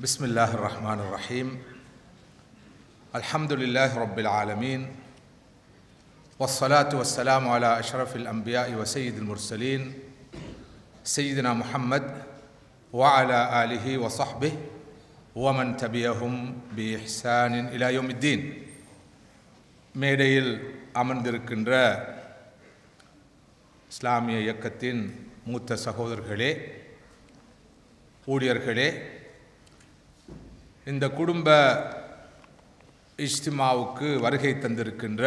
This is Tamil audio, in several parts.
بسم الله الرحمن الرحيم الحمد لله رب العالمين والصلاة والسلام على أشرف الأنبياء وسيد المرسلين سيدنا محمد وعلى آله وصحبه ومن تبعهم بإحسان إلى يوم الدين மேடையில் அமர்ந்திருக்கின்ற இஸ்லாமிய இயக்கத்தின் மூத்த சகோதரர்களே ஊழியர்களே இந்த குடும்ப இஷ்திமாவுக்கு வருகை தந்திருக்கின்ற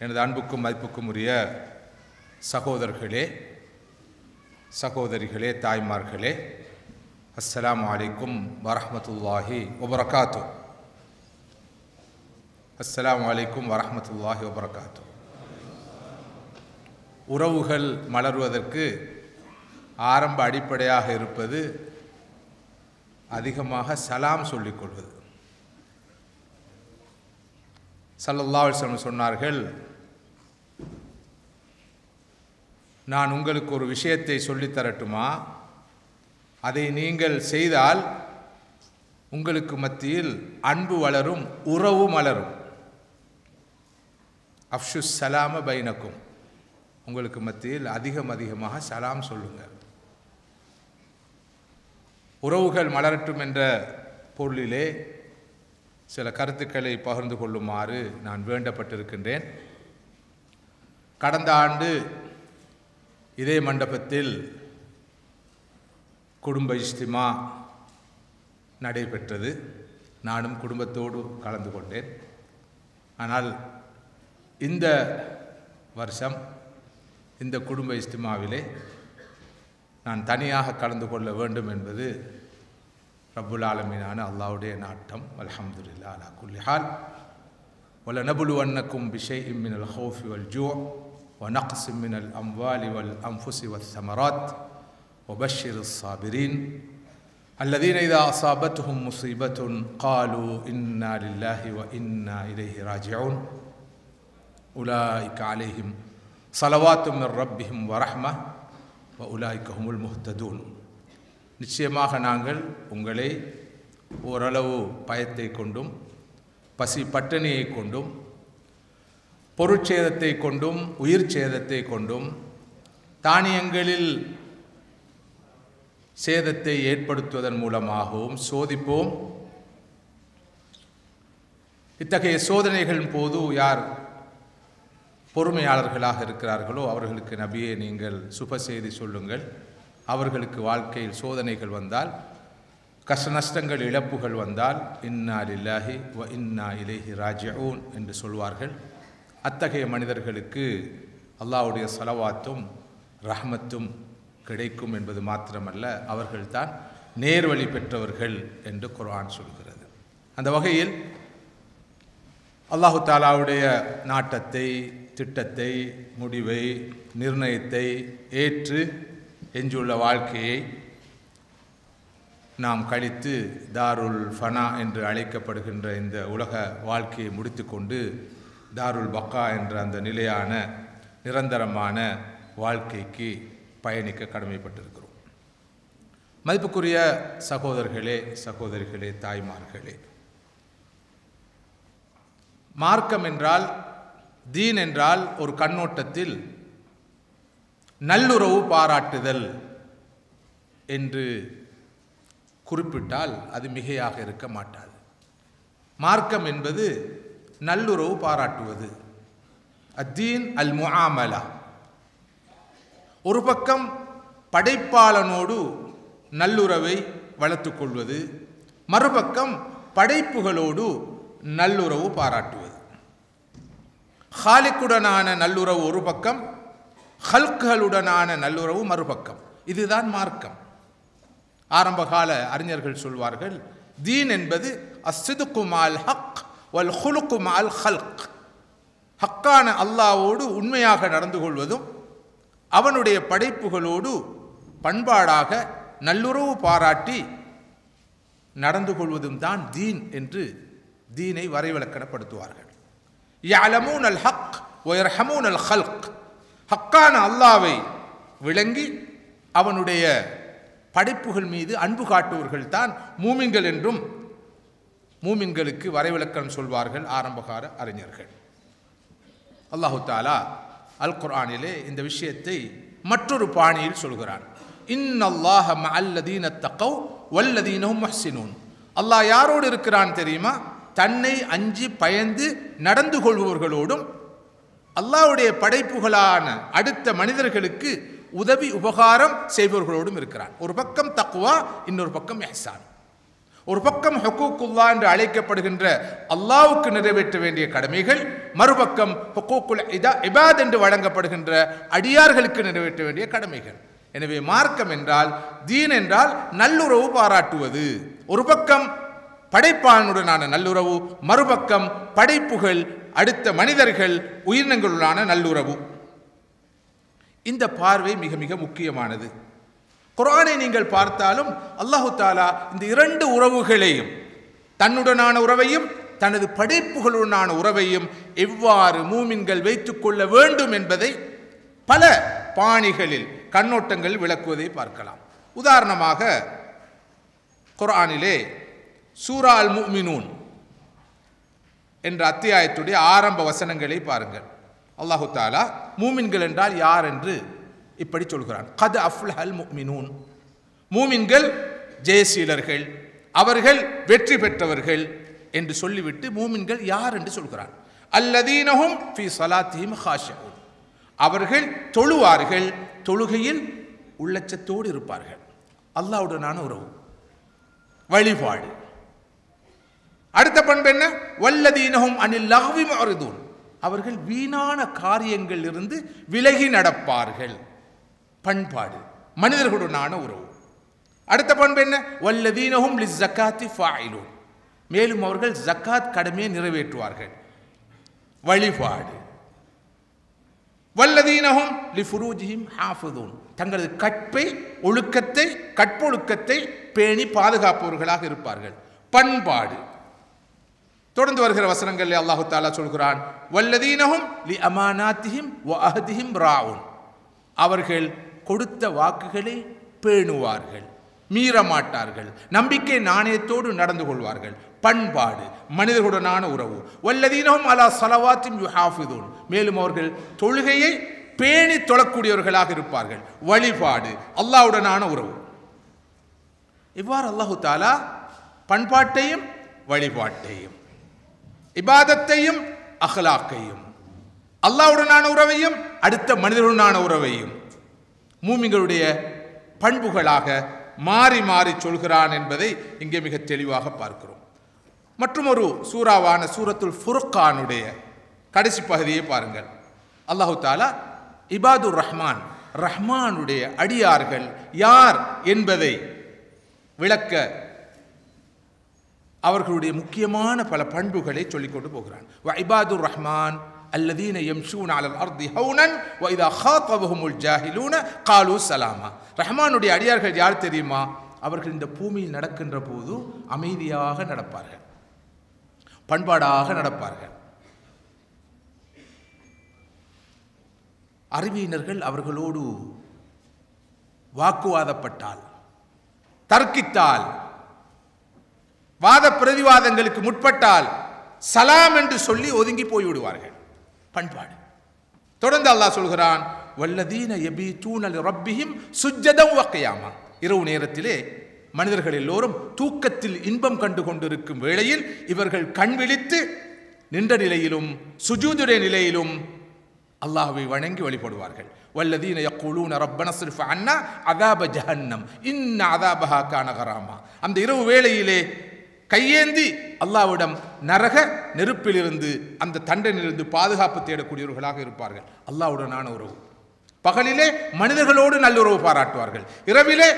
எனது அன்புக்கும் மதிப்புக்கும் உரிய சகோதரர்களே சகோதரிகளே தாய்மார்களே அஸ்லாம் வலைக்கும் வரமத்துல்லாஹி ஒபரகாத்து அஸ்லாம் வலைக்கும் வரமத்துல்லாஹி ஒபரகாத்து உறவுகள் மலர்வதற்கு ஆரம்ப அடிப்படையாக இருப்பது அதிகமாக சலாம் சொல்லிக் கொள்வது. சல்லல்லா அலிஸ்லம் சொன்னார்கள் நான் உங்களுக்கு ஒரு விஷயத்தை சொல்லித் தரட்டுமா? அதை நீங்கள் செய்தால் உங்களுக்கு மத்தியில் அன்பு வளரும் உறவு மலரும் அஃப்ஷு சலாம பைனக்கும். உங்களுக்கு மத்தியில் அதிகம் அதிகமாக சலாம் சொல்லுங்கள். உறவுகள் மலரட்டும் என்ற பொருளிலே சில கருத்துக்களை பகிர்ந்து கொள்ளுமாறு நான் வேண்டப்பட்டிருக்கின்றேன். கடந்த ஆண்டு இதே மண்டபத்தில் குடும்ப இஸ்திமா நடைபெற்றது. நானும் குடும்பத்தோடு கலந்து கொண்டேன். ஆனால் இந்த வருஷம் இந்த குடும்ப இஸ்திமாவிலே நான் தனியாக கலந்து கொள்ள வேண்டும் என்பது ரப்புல் ஆலமீனான அல்லாவுடைய நாட்டம் அல்ஹம்துலில்லா அலா குல்லி ஹால் ولنبلونكم بشيء من الخوف والجوع ونقص من الأموال والأنفس والثمرات وبشر الصابرين الذين إذا أصابتهم مصيبة قالوا إنا لله وإنا إليه راجعون أولئك عليهم صلوات من ربهم ورحمة உலாய்க்கஹுமுல் முஹ்ததூன் நிச்சயமாக நாங்கள் உங்களை ஓரளவு பயத்தை கொண்டும் பசி பட்டினியை கொண்டும் பொருட்சேதத்தை கொண்டும் உயிர் சேதத்தை கொண்டும் தானியங்களில் சேதத்தை ஏற்படுத்துவதன் மூலமாகவும் சோதிப்போம். இத்தகைய சோதனைகளின் போது யார் பொறுமையாளர்களாக இருக்கிறார்களோ அவர்களுக்கு நபியே நீங்கள் சுப செய்தி சொல்லுங்கள். அவர்களுக்கு வாழ்க்கையில் சோதனைகள் வந்தால் கஷ்ட நஷ்டங்கள் இழப்புகள் வந்தால் இன்னா லில்லாஹி வ இன்னா இலேஹி ராஜிஊன் என்று சொல்வார்கள். அத்தகைய மனிதர்களுக்கு அல்லாவுடைய செலவாத்தும் ரஹமத்தும் கிடைக்கும் என்பது மாத்திரமல்ல அவர்கள்தான் நேர்வழி பெற்றவர்கள் என்று குர்ஆன் சொல்கிறது. அந்த வகையில் அல்லாஹு தாலாவுடைய நாட்டத்தை திட்டத்தை முடிவை நிர்ணயத்தை ஏற்று எஞ்சியுள்ள வாழ்க்கையை நாம் கழித்து தாருல் ஃபனா என்று அழைக்கப்படுகின்ற இந்த உலக வாழ்க்கையை முடித்துக்கொண்டு தாருல் பக்கா என்ற அந்த நிலையான நிரந்தரமான வாழ்க்கைக்கு பயணிக்க கடமைப்பட்டிருக்கிறோம். மதிப்புக்குரிய சகோதரர்களே சகோதரிகளே தாய்மார்களே மார்க்கம் என்றால் தீன் என்றால் ஒரு கண்ணோட்டத்தில் நல்லுறவு பாராட்டுதல் என்று குறிப்பிட்டால் அது மிகையாக இருக்க மாட்டாது. மார்க்கம் என்பது நல்லுறவு பாராட்டுவது. அத்தீன் அல் முஆமலா ஒரு பக்கம் படைப்பாளனோடு நல்லுறவை வளர்த்து கொள்வது மறுபக்கம் படைப்புகளோடு நல்லுறவு பாராட்டுவது. ஹாலிக்குடனான நல்லுறவு ஒரு பக்கம் ஹல்களுடனான நல்லுறவு மறுபக்கம். இதுதான் மார்க்கம். ஆரம்பகால அறிஞர்கள் சொல்வார்கள் தீன் என்பது அசிதுக்குமால் ஹக் வல் ஹுலுக்குமால் ஹல்க். ஹக்கான அல்லாவோடு உண்மையாக நடந்து கொள்வதும் அவனுடைய படைப்புகளோடு பண்பாடாக நல்லுறவு பாராட்டி நடந்து கொள்வதும் தான் தீன் என்று தீனை வரைவிலக்கணப்படுத்துவார்கள். யலமூன் அல் ஹக் ஒயர்ஹமூன் அல் ஹல்க் ஹக்கான அல்லாவை விளங்கி அவனுடைய படைப்புகள் மீது அன்பு காட்டுவர்கள் தான் மூமின்கள் என்றும் மூமின்களுக்கு வரைவிலக்கணம் சொல்வார்கள் ஆரம்பகால அறிஞர்கள். அல்லாஹு தாலா அல் குர்ஆனிலே இந்த விஷயத்தை மற்றொரு பாணியில் சொல்கிறான். இன்னல்லாஹ அல்லதீன தக்கவ் வல்லதீனும் மஹ்சினூன். அல்லாஹ் யாரோடு இருக்கிறான் தெரியுமா? தன்னை அஞ்சி பயந்து நடந்து கொள்பவர்களோடும் அல்லாஹ்வுடைய படைப்புகளான அடுத்த மனிதர்களுக்கு உதவி உபகாரம் செய்பவர்களோடும் இருக்கிறான். ஒரு பக்கம் தக்குவா இன்னொரு பக்கம் எஹ்சான் ஒரு பக்கம் ஹுக்கூக்குல்லா என்று அழைக்கப்படுகின்ற அல்லாவுக்கு நிறைவேற்ற வேண்டிய கடமைகள் மறுபக்கம் ஹுக்கூக்குல் இதா இபாத் என்று வழங்கப்படுகின்ற அடியார்களுக்கு நிறைவேற்ற வேண்டிய கடமைகள். எனவே மார்க்கம் என்றால் தீன் என்றால் நல்லுறவு பாராட்டுவது. ஒரு பக்கம் படைப்பானுடனான நல்லுறவு மறுபக்கம் படைப்புகள் அடுத்த மனிதர்கள் உயிரினங்களுடனான நல்லுறவு. இந்த பார்வை மிக மிக முக்கியமானது. குரானை நீங்கள் பார்த்தாலும் அல்லாஹு தாலா இந்த இரண்டு உறவுகளையும் தன்னுடனான உறவையும் தனது படைப்புகளுடனான உறவையும் எவ்வாறு மூமின்கள் வைத்துக்கொள்ள வேண்டும் என்பதை பல பாணிகளில் கண்ணோட்டங்கள் விளக்குவதை பார்க்கலாம். உதாரணமாக குரானிலே சூரா அல் முஃமினூன் என்ற அத்தியாயத்துடைய ஆரம்ப வசனங்களை பாருங்கள். அல்லாஹு தாலா மூமின்கள் என்றால் யார் என்று இப்படி சொல்கிறான். கத் அஃப்லஹல் முஃமினூன் மூமின்கள் ஜெயசீலர்கள் அவர்கள் வெற்றி பெற்றவர்கள் என்று சொல்லிவிட்டு மூமின்கள் யார் என்று சொல்கிறான். அல்லதீனஹும் ஃபி சலாத்தீம் ஹாஷிஊன் அவர்கள் தொழுவார்கள் தொழுகையில் உள்ளச்சத்தோடு இருப்பார்கள். அல்லாவுடனான உறவு வழிபாடு. அடுத்த பண்பு என்ன? வல்லதீனகும் அனில் லஹ்வி அவர்கள் வீணான காரியங்களில் இருந்து விலகி நடப்பார்கள். பண்பாடு மனிதர்களுடனான உறவு. அடுத்த பண்பு என்ன? வல்லதீனகும் லி ஜக்காத்தி ஃபாயிலூன். மேலும் அவர்கள் ஜக்காத் கடமையை நிறைவேற்றுவார்கள். வழிபாடு. வல்லதீனகும் லி ஃபுரூஜிஹிம் ஹாஃபுதூன். தங்களது கற்பை ஒழுக்கத்தை கற்பொழுக்கத்தை பேணி பாதுகாப்பவர்களாக இருப்பார்கள். பண்பாடு. தொடர்ந்து வருகிற வசனங்களில் அல்லாஹு தாலா சொல்கிறான் வல்லதீனஹும் லி அமானாத்திஹிம் வ அஹதிஹிம் ராவுன் அவர்கள் கொடுத்த வாக்குகளை பேணுவார்கள் மீறமாட்டார்கள் நம்பிக்கை நாணயத்தோடு நடந்து கொள்வார்கள் பண்பாடு மனிதர்களுடனான உறவு. வல்லதீனஹும் அலா சலவாத்தின் யுஹாஃபிதூன். மேலும் அவர்கள் தொழுகையை பேணி தொழக்கூடியவர்களாக இருப்பார்கள் வழிபாடு அல்லாஹ்வுடனான உறவு. இவ்வாறு அல்லாஹு தாலா பண்பாட்டையும் வழிபாட்டையும் இபாதத்தையும் அஹ்லாக்கையும். அல்லாஹ்வுடனான உறவையும் அடுத்த மனிதர்களுடனான உறவையும். மூமிங்களுடைய பண்புகளாக மாறி மாறி சொல்கிறான் என்பதை இங்கே மிக தெளிவாக பார்க்கிறோம். மற்றும் ஒரு சூறாவான சூரத்துல் ஃபுருக்கானுடைய கடைசி பகுதியை பாருங்கள். அல்லாஹு தாலா இபாதுர் ரஹ்மான் ரஹ்மானுடைய அடியார்கள் யார் என்பதை விளக்க அவர்களுடைய முக்கியமான பல பண்புகளை சொல்லிக்கொண்டு போகிறான். வைபாதுர் ரஹ்மான் அல்லதீன எம்ஷூன் அலல் அர்தி ஹவுனன் வைதா ஹாத்தபஹுமுல் ஜாஹிலூன காலு சலாமா. ரஹ்மானுடைய அடியார்கள் யார் தெரியுமா? அவர்கள் இந்த பூமியில் நடக்கின்ற போது அமைதியாக நடப்பார்கள். பண்பாடாக நடப்பார்கள். அறிவியினர்கள் அவர்களோடு வாக்குவாதப்பட்டால் தர்க்கித்தால் வாத பிரதிவாதங்களுக்கு முற்பட்டால் சலாம் என்று சொல்லி ஒதுங்கி போய்விடுவார்கள். பண்பாடு. தொடர்ந்து அல்லாஹ் சொல்கிறான் வல்லதீன எபி தூணல் ரப்பியும் சுஜதம் வக்கையாமா இரவு நேரத்திலே மனிதர்கள் எல்லோரும் தூக்கத்தில் இன்பம் கண்டு கொண்டிருக்கும் வேளையில் இவர்கள் கண் விழித்து நின்ற நிலையிலும் சுஜூதுடைய நிலையிலும் அல்லாஹுவை வணங்கி வழிபடுவார்கள். வல்லதீன யக்குலூன ரப்பன சிர்ஃப அண்ணா அதாப ஜஹன்னம் இன்ன அதாபஹா கானகராமா அந்த இரவு வேளையிலே கையேந்தி அல்லாவிடம் நரக நெருப்பிலிருந்து அந்த தண்டனிலிருந்து பாதுகாப்பு தேடக்கூடியவர்களாக இருப்பார்கள். அல்லாவுடனான உறவு. பகலிலே மனிதர்களோடு நல்லுறவு பாராட்டுவார்கள். இரவிலே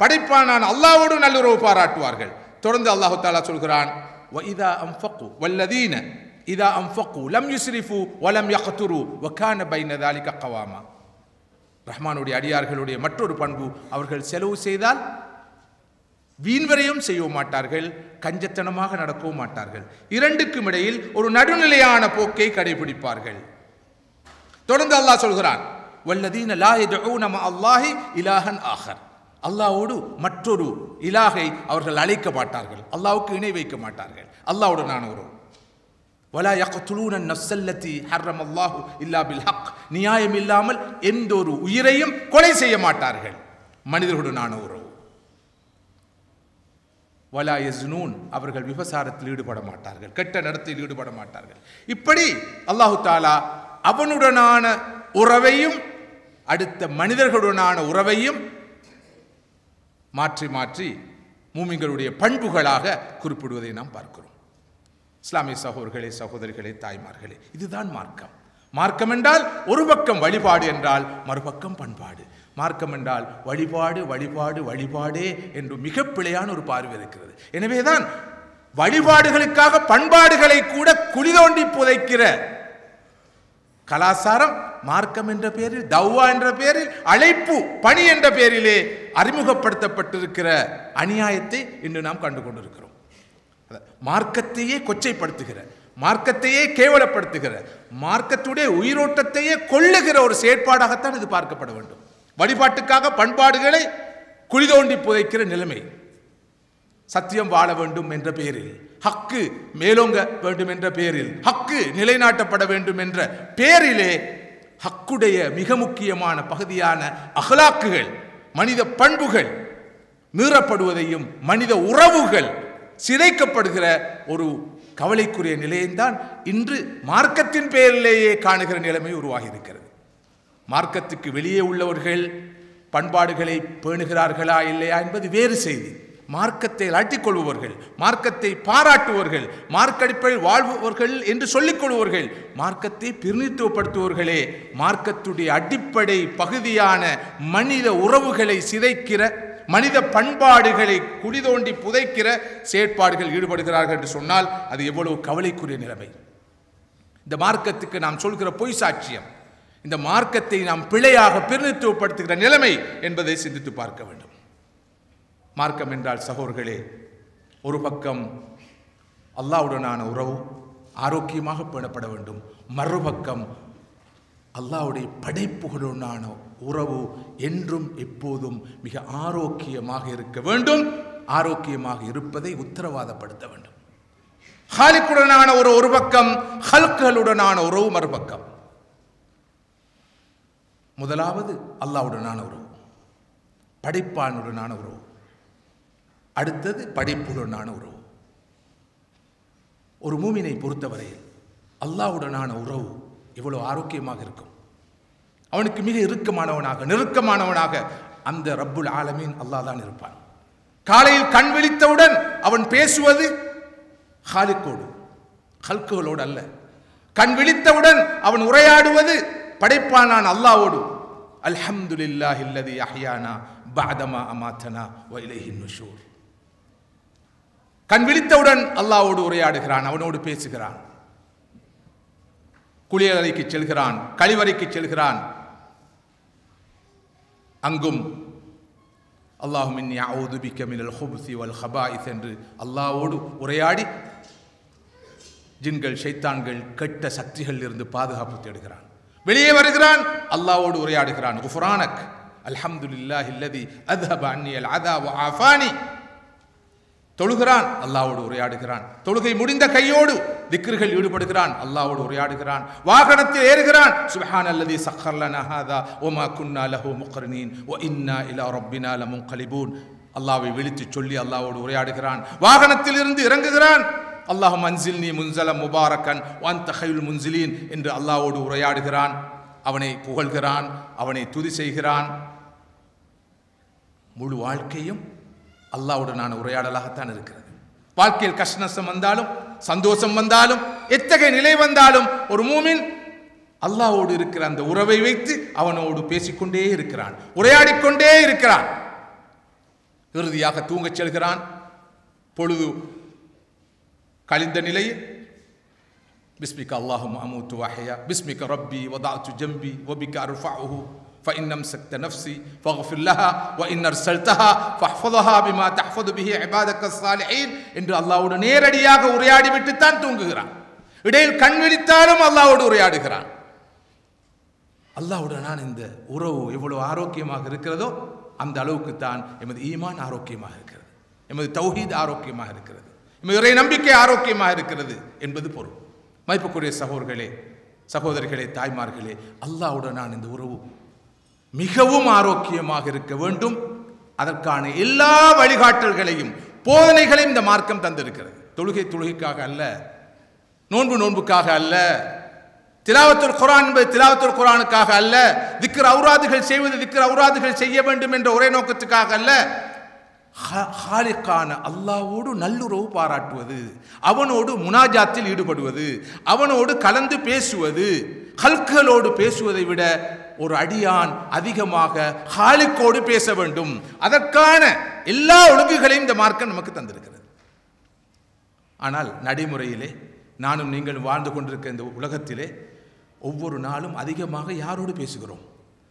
படைப்பானான் அல்லாவோடு நல்லுறவு பாராட்டுவார்கள். தொடர்ந்து அல்லாஹு தாலா சொல்கிறான் இதா அம்ஃபக்கு வல்லதீன இதா அம்ஃபக்கு லம் யுஸ்ரிஃபு வலம் யகத்துரு வக்கான பைனதாலிக கக்கவாமா ரஹ்மானுடைய அடியார்களுடைய மற்றொரு பண்பு அவர்கள் செலவு செய்தால் வீண்வரையும் செய்ய மாட்டார்கள் கஞ்சத்தனமாக நடக்கவும் மாட்டார்கள். இரண்டுக்கும் இடையில் ஒரு நடுநிலையான போக்கை கடைபிடிப்பார்கள். தொடர்ந்து அல்லாஹ் சொல்கிறான் வல்லதீன லா அல்லாஹி இலாஹன் ஆஹர். அல்லாவோடு மற்றொரு இலாகை அவர்கள் அழைக்க மாட்டார்கள். அல்லாவுக்கு இணை வைக்க மாட்டார்கள். அல்லாஹ்வுடனான ஒரு வலா யக்துலூன நஃப்ஸல்லதி ஹர்ரம் அல்லாஹு இல்லா பில் ஹக். நியாயம் இல்லாமல் எந்த ஒரு உயிரையும் கொலை செய்ய மாட்டார்கள். மனிதர்களுடனான உறவு வலா யஸ்னூன் அவர்கள் விபசாரத்தில் ஈடுபட மாட்டார்கள் கெட்ட நடத்தில் ஈடுபட மாட்டார்கள் இப்படி அல்லாஹு தாலா அவனுடனான உறவையும் அடுத்த மனிதர்களுடனான உறவையும் மாற்றி மாற்றி மூமிங்களுடைய பண்புகளாக குறிப்பிடுவதை நாம் பார்க்கிறோம். இஸ்லாமிய சகோதரர்களே சகோதரிகளே தாய்மார்களே இதுதான் மார்க்கம். மார்க்கம் என்றால் ஒரு பக்கம் வழிபாடு என்றால் மறுபக்கம் பண்பாடு. மார்க்கம் என்றால் வழிபாடு வழிபாடு வழிபாடே என்று மிக பிழையான ஒரு பார்வை இருக்கிறது. எனவேதான் வழிபாடுகளுக்காக பண்பாடுகளை கூட குழி தோண்டி புதைக்கிற கலாசாரம் மார்க்கம் என்ற பெயரில் தவ்வா என்ற பெயரில் அழைப்பு பணி என்ற பெயரிலே அறிமுகப்படுத்தப்பட்டிருக்கிற அநியாயத்தை இன்று நாம் கண்டு கொண்டிருக்கிறோம். மார்க்கத்தையே கொச்சைப்படுத்துகிற மார்க்கத்தையே கேவலப்படுத்துகிற மார்க்கத்துடைய உயிரோட்டத்தையே கொள்ளுகிற ஒரு செயற்பாடாகத்தான் இது பார்க்கப்பட வேண்டும். வழிபாட்டுக்காக பண்பாடுகளை குழி தோண்டி புதைக்கிற நிலைமை. சத்தியம் வாழ வேண்டும் என்ற பெயரில் ஹக்கு மேலோங்க வேண்டும் என்ற பெயரில் ஹக்கு நிலைநாட்டப்பட வேண்டும் என்ற பெயரிலே ஹக்குடைய மிக முக்கியமான பகுதியான அகலாக்குகள் மனித பண்புகள் மீறப்படுவதையும் மனித உறவுகள் சிதைக்கப்படுகிற ஒரு கவலைக்குரிய நிலையைத்தான் இன்று மார்க்கத்தின் பெயரிலேயே காணுகிற நிலைமை உருவாகி இருக்கிறது மார்க்கத்துக்கு வெளியே உள்ளவர்கள் பண்பாடுகளை பேணுகிறார்களா இல்லையா என்பது வேறு செய்தி. மார்க்கத்தை அழட்டிக்கொள்பவர்கள் மார்க்கத்தை பாராட்டுவர்கள் மார்க்கடிப்பில் வாழ்பவர்கள் என்று சொல்லிக் கொள்பவர்கள் மார்க்கத்தை பிரதிநிதித்துவப்படுத்துவர்களே மார்க்கத்துடைய அடிப்படை பகுதியான மனித உறவுகளை சிதைக்கிற மனித பண்பாடுகளை குடிதோண்டி புதைக்கிற செயற்பாடுகள் ஈடுபடுகிறார்கள் என்று சொன்னால் அது எவ்வளவு கவலைக்குரிய நிலைமை. இந்த மார்க்கத்துக்கு நாம் சொல்கிற பொய் சாட்சியம் இந்த மார்க்கத்தை நாம் பிழையாக பிரதிநிதித்துவப்படுத்துகிற நிலைமை என்பதை சிந்தித்து பார்க்க வேண்டும். மார்க்கம் என்றால் சகோர்களே ஒரு பக்கம் அல்லாஹ்வுடனான உறவு ஆரோக்கியமாக பேணப்பட வேண்டும். மறுபக்கம் அல்லாஹ்வுடைய படைப்புகளுடனான உறவு என்றும் எப்போதும் மிக ஆரோக்கியமாக இருக்க வேண்டும். ஆரோக்கியமாக இருப்பதை உத்தரவாதப்படுத்த வேண்டும். ஹாலிக்குடனான ஒரு ஒரு பக்கம் ஹல்குகளுடனான உறவு மறுபக்கம். முதலாவது அல்லாஹ்வுடனான உறவு படைப்பானுடனான உறவு அடுத்தது படிப்புடனான உறவு ஒரு மூமினை பொறுத்தவரையில் அல்லாஹ்வுடனான உறவு இவ்வளோ ஆரோக்கியமாக இருக்கும். அவனுக்கு மிக இறுக்கமானவனாக நெருக்கமானவனாக அந்த ரப்புல் ஆலமீன் அல்லாஹ் தான் இருப்பான். காலையில் கண் விழித்தவுடன் அவன் பேசுவது ஹாலிக்கோடு ஹல்குகளோடு அல்ல. கண் விழித்தவுடன் அவன் உரையாடுவது படைப்பானான் அல்லாவோடு. அல்ஹம்துலில்லாஹி இல்லதி அஹ்யானா பாதமா அமாத்தனா வ நுஷூர் கண் விழித்தவுடன் அல்லாவோடு உரையாடுகிறான் அவனோடு பேசுகிறான். குளியலறைக்கு செல்கிறான் கழிவறைக்கு செல்கிறான். அங்கும் அல்லாஹுமின் இன்னி மினல் ஹுப்சி வல் ஹபாயிஸ் என்று அல்லாவோடு உரையாடி ஜின்கள் ஷைத்தான்கள் கெட்ட சக்திகளில் இருந்து பாதுகாப்பு தேடுகிறான். வெளியே வருகிறான். அல்லாவோடு உரையாடுகிறான். குஃபுரானக் அல்ஹம்துலில்லாஹி அல்லதி அத்ஹப அல் அதா ஆஃபானி. தொழுகிறான். அல்லாவோடு உரையாடுகிறான். தொழுகை முடிந்த கையோடு திக்ருகள் ஈடுபடுகிறான். அல்லாவோடு உரையாடுகிறான். வாகனத்தில் ஏறுகிறான். சுப்ஹான் அல்லதி சக்கர் ஹாதா ஒமா குன்னா லஹு முக்ரினீன் ஒ இன்னா இலா ரப்பினா லமுன்கலிபூன். அல்லாவை விழித்து சொல்லி அல்லாவோடு உரையாடுகிறான். வாகனத்தில் இருந்து இறங்குகிறான். அல்லாஹ் மன்சில் நீ முன்சல முபாரக்கன் வான் தஹையுல் முன்சிலீன் என்று அல்லாவோடு உரையாடுகிறான். அவனை புகழ்கிறான் அவனை துதி செய்கிறான். முழு வாழ்க்கையும் அல்லாவுடனான உரையாடலாகத்தான் இருக்கிறது. வாழ்க்கையில் கஷ்ட நஷ்டம் வந்தாலும் சந்தோஷம் வந்தாலும் எத்தகைய நிலை வந்தாலும் ஒரு மூமின் அல்லாவோடு இருக்கிற அந்த உறவை வைத்து அவனோடு பேசிக்கொண்டே இருக்கிறான் உரையாடிக்கொண்டே இருக்கிறான். இறுதியாக தூங்கச் செல்கிறான். பொழுது கழிந்த நிலையில் பிஸ்மிக அல்லாஹும் அமூத்து வாஹியா பிஸ்மிக ரப்பி வதாத்து ஜம்பி வபிக அர்ஃபஅஹு فإن أمسكت نفسي فاغفر لها وإن أرسلتها فاحفظها بما تحفظ به عبادك الصالحين என்று அல்லாஹ்வோடு நேரடியாக உரையாடி விட்டு தான் தூங்குகிறான் இடையில் கண் விழித்தாலும் அல்லாஹ்வோடு உரையாடுகிறான் அல்லாஹ்வுடனான இந்த உறவு எவ்வளவு ஆரோக்கியமாக இருக்கிறதோ அந்த அளவுக்கு தான் எமது ஈமான் ஆரோக்கியமாக இருக்கிறது எமது தௌஹீத் ஆரோக்கியமாக இருக்கிறது எமது இறை நம்பிக்கை ஆரோக்கியமாக இருக்கிறது என்பது பொருள். மதிப்புக்குரிய சகோதர்களே சகோதரிகளே தாய்மார்களே அல்லாஹ்வுடன் நான் இந்த உறவு மிகவும் ஆரோக்கியமாக இருக்க வேண்டும். அதற்கான எல்லா வழிகாட்டல்களையும் போதனைகளையும் இந்த மார்க்கம் தந்திருக்கிறது. தொழுகை தொழுகைக்காக அல்ல நோன்பு நோன்புக்காக அல்ல திலாவத்துல் குரான் என்பது திலாவத்துல் குரானுக்காக அல்ல திக்கர் அவுராதுகள் செய்வது திக்கர் அவுராதுகள் செய்ய வேண்டும் என்ற ஒரே நோக்கத்துக்காக அல்ல ஹாலிக்கான அல்லாவோடு நல்லுறவு பாராட்டுவது அவனோடு முனாஜாத்தில் ஈடுபடுவது அவனோடு கலந்து பேசுவது ஹல்களோடு பேசுவதை விட ஒரு அடியான் அதிகமாக ஹாலிக்கோடு பேச வேண்டும். அதற்கான எல்லா ஒழுங்குகளையும் இந்த மார்க்கம் நமக்கு தந்திருக்கிறது. ஆனால் நடைமுறையிலே நானும் நீங்கள் வாழ்ந்து கொண்டிருக்க இந்த உலகத்திலே ஒவ்வொரு நாளும் அதிகமாக யாரோடு பேசுகிறோம்?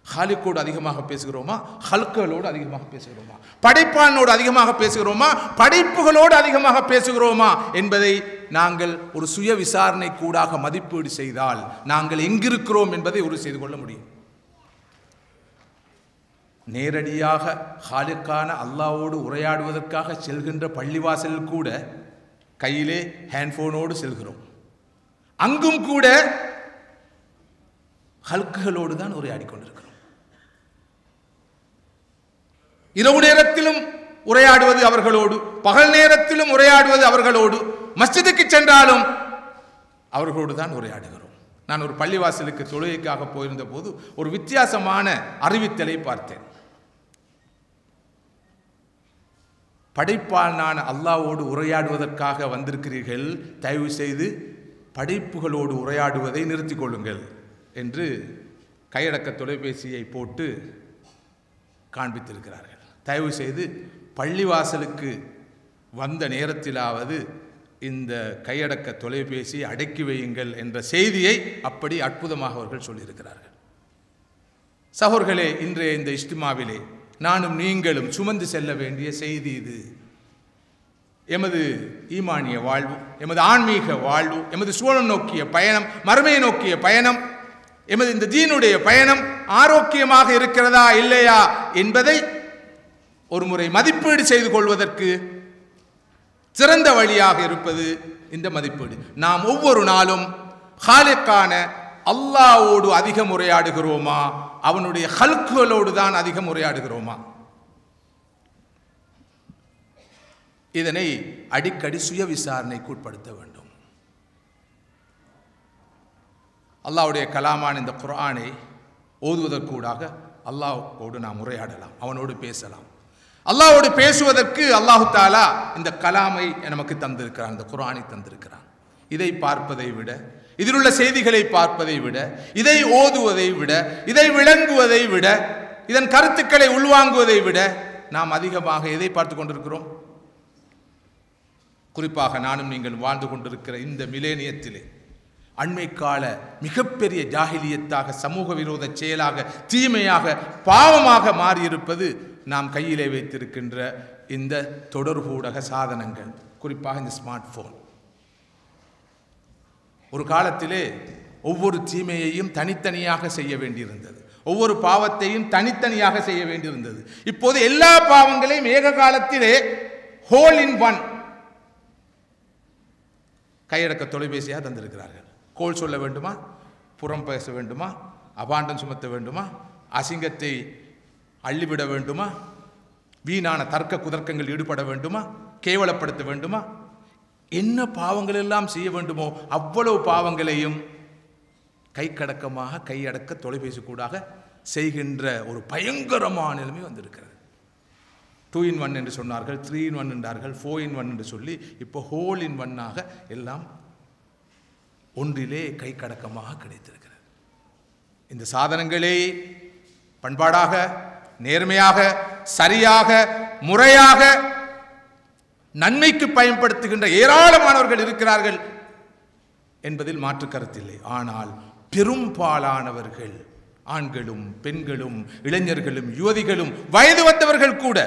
ஹாலிக்கோடு அதிகமாக பேசுகிறோமா? ஹல்களோடு அதிகமாக பேசுகிறோமா? படைப்பானோடு அதிகமாக பேசுகிறோமா? படைப்புகளோடு அதிகமாக பேசுகிறோமா? என்பதை நாங்கள் ஒரு சுய விசாரணை கூடாக மதிப்பீடு செய்தால் நாங்கள் எங்கிருக்கிறோம் என்பதை உறுதி செய்து கொள்ள முடியும். நேரடியாக ஹாலுக்கான அல்லாவோடு உரையாடுவதற்காக செல்கின்ற பள்ளிவாசலில் கூட கையிலே ஹேண்ட்ஃபோனோடு செல்கிறோம். அங்கும் கூட ஹல்குகளோடு தான் உரையாடி கொண்டிருக்கிறோம். இரவு நேரத்திலும் உரையாடுவது அவர்களோடு பகல் நேரத்திலும் உரையாடுவது அவர்களோடு. மஸ்ஜிதுக்கு சென்றாலும் அவர்களோடு தான் உரையாடுகிறோம். நான் ஒரு பள்ளிவாசலுக்கு தொழுகைக்காக போயிருந்த போது ஒரு வித்தியாசமான அறிவித்தலை பார்த்தேன். படைப்பால் நான் அல்லாவோடு உரையாடுவதற்காக வந்திருக்கிறீர்கள் தயவு செய்து படைப்புகளோடு உரையாடுவதை நிறுத்திக் கொள்ளுங்கள் என்று கையடக்க தொலைபேசியை போட்டு காண்பித்திருக்கிறார்கள். தயவு செய்து பள்ளிவாசலுக்கு வந்த நேரத்திலாவது இந்த கையடக்க தொலைபேசியை அடக்கி வையுங்கள் என்ற செய்தியை அப்படி அற்புதமாக அவர்கள் சொல்லியிருக்கிறார்கள். சகோர்களே இன்றைய இந்த இஷ்டிமாவிலே நானும் நீங்களும் சுமந்து செல்ல வேண்டிய செய்தி இது. எமது ஈமானிய வாழ்வு எமது ஆன்மீக வாழ்வு எமது சூழல் நோக்கிய பயணம் மறுமையை நோக்கிய பயணம் எமது இந்த தீனுடைய பயணம் ஆரோக்கியமாக இருக்கிறதா இல்லையா என்பதை ஒரு முறை மதிப்பீடு செய்து கொள்வதற்கு சிறந்த வழியாக இருப்பது இந்த மதிப்பீடு. நாம் ஒவ்வொரு நாளும் ஹாலிக்கான அல்லாவோடு அதிகம் உரையாடுகிறோமா? அவனுடைய ஹல்குகளோடு தான் அதிகம் உரையாடுகிறோமா? இதனை அடிக்கடி சுய விசாரணைக்கு உட்படுத்த வேண்டும். அல்லாவுடைய கலாமான இந்த குரானை ஓதுவதற்கூடாக அல்லாவோடு நாம் உரையாடலாம். அவனோடு பேசலாம். அல்லாவோடு பேசுவதற்கு அல்லாஹு தாலா இந்த கலாமை நமக்கு தந்திருக்கிறான் இந்த குரானை தந்திருக்கிறான். இதை பார்ப்பதை விட இதில் உள்ள செய்திகளை பார்ப்பதை விட இதை ஓதுவதை விட இதை விளங்குவதை விட இதன் கருத்துக்களை உள்வாங்குவதை விட நாம் அதிகமாக எதை பார்த்து கொண்டிருக்கிறோம்? குறிப்பாக நானும் நீங்கள் வாழ்ந்து கொண்டிருக்கிற இந்த மிலேனியத்திலே அண்மை கால மிகப்பெரிய ஜாகிலியத்தாக சமூக விரோத செயலாக தீமையாக பாவமாக மாறியிருப்பது நாம் கையிலே வைத்திருக்கின்ற இந்த தொடர்பூடக சாதனங்கள் குறிப்பாக இந்த ஸ்மார்ட் ஃபோன் ஒரு காலத்திலே ஒவ்வொரு தீமையையும் தனித்தனியாக செய்ய வேண்டியிருந்தது. ஒவ்வொரு பாவத்தையும் தனித்தனியாக செய்ய வேண்டியிருந்தது. இப்போது எல்லா பாவங்களையும் ஏக காலத்திலே ஹோல் இன் ஒன் கையடக்க தொலைபேசியாக தந்திருக்கிறார்கள். கோல் சொல்ல வேண்டுமா? புறம் பேச வேண்டுமா? அபாண்டம் சுமத்த வேண்டுமா? அசிங்கத்தை அள்ளிவிட வேண்டுமா? வீணான தர்க்க குதர்க்கங்கள் ஈடுபட வேண்டுமா? கேவலப்படுத்த வேண்டுமா? என்ன பாவங்கள் எல்லாம் செய்ய வேண்டுமோ அவ்வளவு பாவங்களையும் கைக்கடக்கமாக கையடக்க தொலைபேசி கூடாக செய்கின்ற ஒரு பயங்கரமான நிலைமை வந்திருக்கிறது. டூ இன் ஒன் என்று சொன்னார்கள் த்ரீ இன் ஒன் என்றார்கள் ஃபோர் இன் ஒன் என்று சொல்லி இப்போ ஹோல் இன் ஒன்னாக எல்லாம் ஒன்றிலே கைக்கடக்கமாக கிடைத்திருக்கிறது. இந்த சாதனங்களே பண்பாடாக நேர்மையாக சரியாக முறையாக நன்மைக்கு பயன்படுத்துகின்ற ஏராளமானவர்கள் இருக்கிறார்கள் என்பதில் மாற்று கருத்தில்லை. ஆனால் பெரும்பாலானவர்கள் ஆண்களும் பெண்களும் இளைஞர்களும் யுவதிகளும் வயது வந்தவர்கள் கூட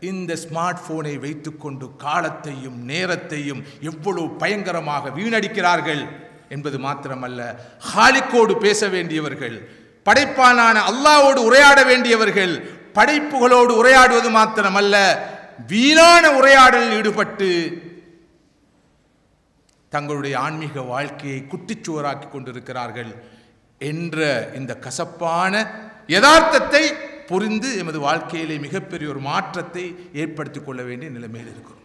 இந்த ஸ்மார்ட் போனை வைத்துக்கொண்டு காலத்தையும் நேரத்தையும் எவ்வளவு பயங்கரமாக வீணடிக்கிறார்கள் என்பது மாத்திரமல்ல ஹாலிக்கோடு பேச வேண்டியவர்கள் படைப்பானான அல்லாவோடு உரையாட வேண்டியவர்கள் படைப்புகளோடு உரையாடுவது மாத்திரமல்ல வீணான உரையாடலில் ஈடுபட்டு தங்களுடைய ஆன்மீக வாழ்க்கையை குட்டிச்சுவராக்கி கொண்டிருக்கிறார்கள் என்ற இந்த கசப்பான யதார்த்தத்தை புரிந்து எமது வாழ்க்கையிலே மிகப்பெரிய ஒரு மாற்றத்தை ஏற்படுத்திக் கொள்ள வேண்டிய நிலைமையில் இருக்கிறோம்.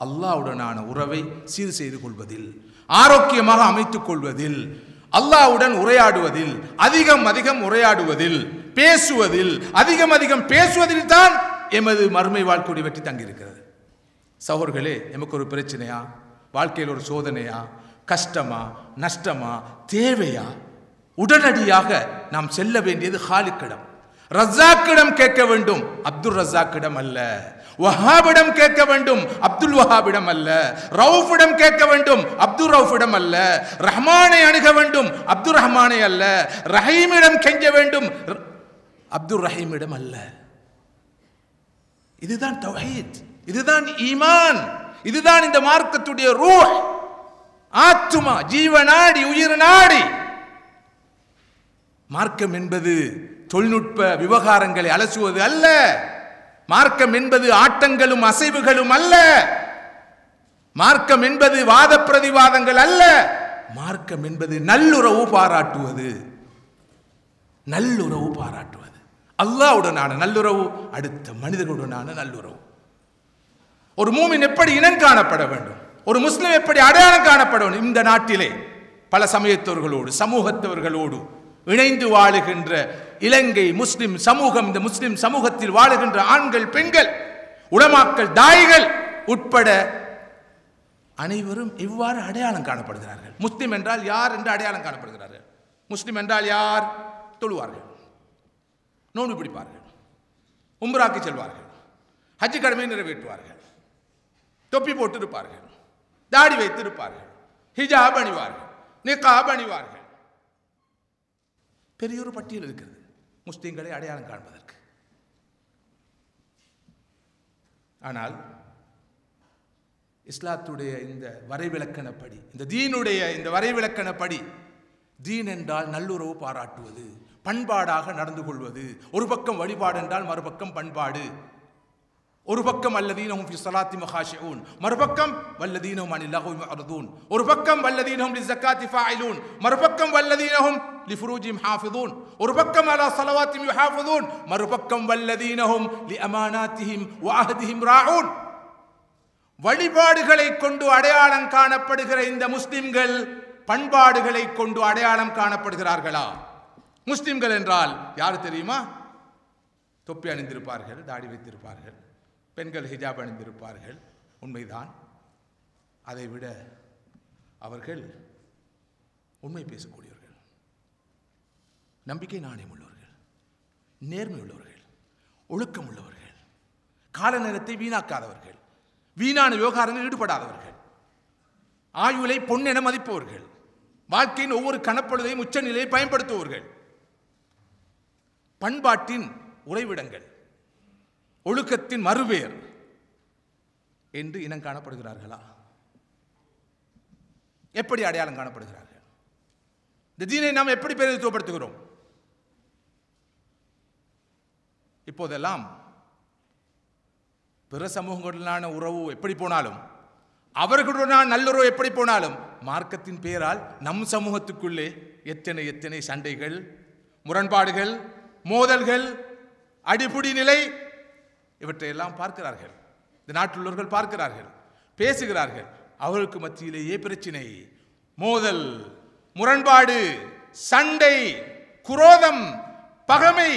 அல்லாஹ்வுடனான உறவை சீர் செய்து கொள்வதில் ஆரோக்கியமாக அமைத்துக் கொள்வதில் அல்லாஹ்வுடன் உரையாடுவதில் அதிகம் அதிகம் உரையாடுவதில் பேசுவதில் அதிகம் அதிகம் பேசுவதில் தான் எமது மறுமை வாழ்க்கையுடைய வெற்றி தங்கியிருக்கிறது. சகோர்களே எமக்கு ஒரு பிரச்சனையா? வாழ்க்கையில் ஒரு சோதனையா? கஷ்டமா? நஷ்டமா? தேவையா? உடனடியாக நாம் செல்ல வேண்டியது ஹாலிக்கிடம். ரஜாக்கிடம் கேட்க வேண்டும். அப்துல் ரஜாக்கிடம் அல்ல. வஹாபிடம் கேட்க வேண்டும் அப்துல் வஹாபிடம் அல்ல. ரவுஃபிடம் கேட்க வேண்டும் அப்துல் ரவுஃபிடம் அல்ல. ரஹ்மானை அணுக வேண்டும் அப்துல் ரஹ்மானை அல்ல. ரஹீமிடம் கெஞ்ச வேண்டும் அப்துல் ரஹீமிடம் அல்ல. இதுதான் தௌஹீத் இதுதான் ஈமான் இதுதான் இந்த மார்க்கத்துடைய ரூ ஆத்துமா ஜீவநாடி உயிர் நாடி. மார்க்கம் என்பது தொழில்நுட்ப விவகாரங்களை அலசுவது அல்ல. மார்க்கம் என்பது ஆட்டங்களும் அசைவுகளும் அல்ல. மார்க்கம் என்பது வாத பிரதிவாதங்கள் அல்ல. மார்க்கம் என்பது நல்லுறவு பாராட்டுவது. நல்லுறவு பாராட்டுவது. அல்லாஹ்வுடனான நல்லுறவு அடுத்த மனிதர்களுடனான நல்லுறவு. ஒரு மூமின் எப்படி இனம் காணப்பட வேண்டும்? ஒரு முஸ்லிம் எப்படி அடையாளம் காணப்பட வேண்டும்? இந்த நாட்டிலே பல சமயத்தவர்களோடு சமூகத்தவர்களோடு இணைந்து வாழுகின்ற இலங்கை முஸ்லிம் சமூகம் இந்த முஸ்லிம் சமூகத்தில் வாழுகின்ற ஆண்கள் பெண்கள் உடமாக்கள் தாய்கள் உட்பட அனைவரும் இவ்வாறு அடையாளம் காணப்படுகிறார்கள். முஸ்லிம் என்றால் யார் என்று அடையாளம் காணப்படுகிறார்கள். முஸ்லிம் என்றால் யார்? தொழுவார்கள். நோன்பு பிடிப்பார்கள். உம்ராக்கு செல்வார்கள். ஹஜ்ஜு கடமை நிறைவேற்றுவார்கள். தொப்பி போட்டிருப்பார்கள். தாடி வைத்திருப்பார்கள். ஹிஜாப் அணிவார்கள். நிக்காப் அணிவார்கள். பெரிய ஒரு பட்டியல் இருக்கிறது. முஸ்லீம்களை அடையாளம் காண்பதற்கு. ஆனால் இஸ்லாத்துடைய இந்த வரைவிலக்கணப்படி இந்த தீனுடைய இந்த வரைவிலக்கணப்படி தீன் என்றால் நல்லுறவு பாராட்டுவது பண்பாடாக நடந்து கொள்வது ஒரு பக்கம் வழிபாடு என்றால் மறுபக்கம் பண்பாடு ஒரு பக்கம் அல்லதீனஹும் ஃபி ஸலாத்தி மகாஷிஊன் மறுபக்கம் வல்லதீனஹும் அனில் லஹவி முஅரிதூன் ஒரு பக்கம் வல்லதீனஹும் லிஸகாத்தி ஃபாயிலூன் மறுபக்கம் வல்லதீனஹும் லிஃபுரூஜிஹிம் ஹாஃபிதூன் ஒரு பக்கம் அலா ஸலவாத்திஹிம் யுஹாஃபிதூன் மறுபக்கம் வல்லதீனஹும் லிஅமானாத்திஹிம் வஅஹதிஹிம் ராஊன் வழிபாடுகளை கொண்டு அடையாளம் காணப்படுகிற இந்த முஸ்லிம்கள் பண்பாடுகளை கொண்டு அடையாளம் காணப்படுகிறார்களா முஸ்லிம்கள் என்றால் யார் தெரியுமா தொப்பி அணிந்திருப்பார்கள் தாடி வைத்திருப்பார்கள் பெண்கள் ஹிஜாப் அணிந்திருப்பார்கள். உண்மைதான். அதைவிட அவர்கள் உண்மை பேசக்கூடியவர்கள். நம்பிக்கை நாணயம் உள்ளவர்கள் நேர்மை உள்ளவர்கள் ஒழுக்கம் உள்ளவர்கள் கால நேரத்தை வீணாக்காதவர்கள். வீணான விவகாரங்களில் ஈடுபடாதவர்கள். ஆயுளை பொன்னென மதிப்பவர்கள். வாழ்க்கையின் ஒவ்வொரு கணப்பொழுதையும் உச்சநிலையை பயன்படுத்துவர்கள் பண்பாட்டின் உறைவிடங்கள். ஒழுக்கத்தின் மறுபெயர் என்று இனம் காணப்படுகிறார்களா? எப்படி அடையாளம் காணப்படுகிறார்கள்? இந்த தீனை நாம் எப்படி பிரதித்துவப்படுத்துகிறோம் இப்போதெல்லாம் பிற சமூகங்களுடனான உறவு எப்படி போனாலும் அவர்களுடனான நல்லுறவு எப்படி போனாலும் மார்க்கத்தின் பெயரால் நம் சமூகத்துக்குள்ளே எத்தனை எத்தனை சண்டைகள் முரண்பாடுகள் மோதல்கள் அடிபுடி நிலை இவற்றையெல்லாம் பார்க்கிறார்கள். இந்த நாட்டில் உள்ளவர்கள் பார்க்கிறார்கள் பேசுகிறார்கள். அவர்களுக்கு மத்தியிலேயே பிரச்சினை. மோதல் முரண்பாடு சண்டை குரோதம் பகமை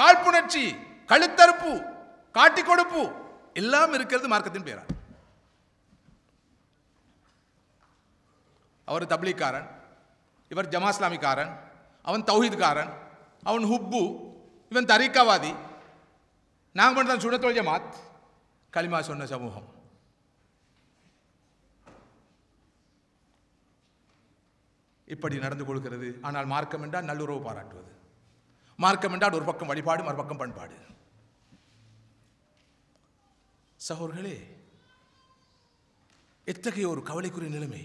காழ்ப்புணர்ச்சி கழுத்தறுப்பு காட்டிக் கொடுப்பு எல்லாம் இருக்கிறது மார்க்கத்தின் பேரா. அவர் தப்லீக்காரன் இவர் ஜமாஸ்லாமிக்காரன் அவன் தௌஹீத்காரன் அவன் ஹுப்பு இவன் தரீக்காவாதி நாங்கள் மட்டும் தான் சுனத்தோல் ஜமாத் களிமா சொன்ன சமூகம். இப்படி நடந்து கொள்கிறது. ஆனால் மார்க்கம் என்றால் நல்லுறவு பாராட்டுவது. மார்க்கம் என்றால் ஒரு பக்கம் வழிபாடு மறுபக்கம் பண்பாடு. சகோர்களே எத்தகைய ஒரு கவலைக்குரிய நிலைமை?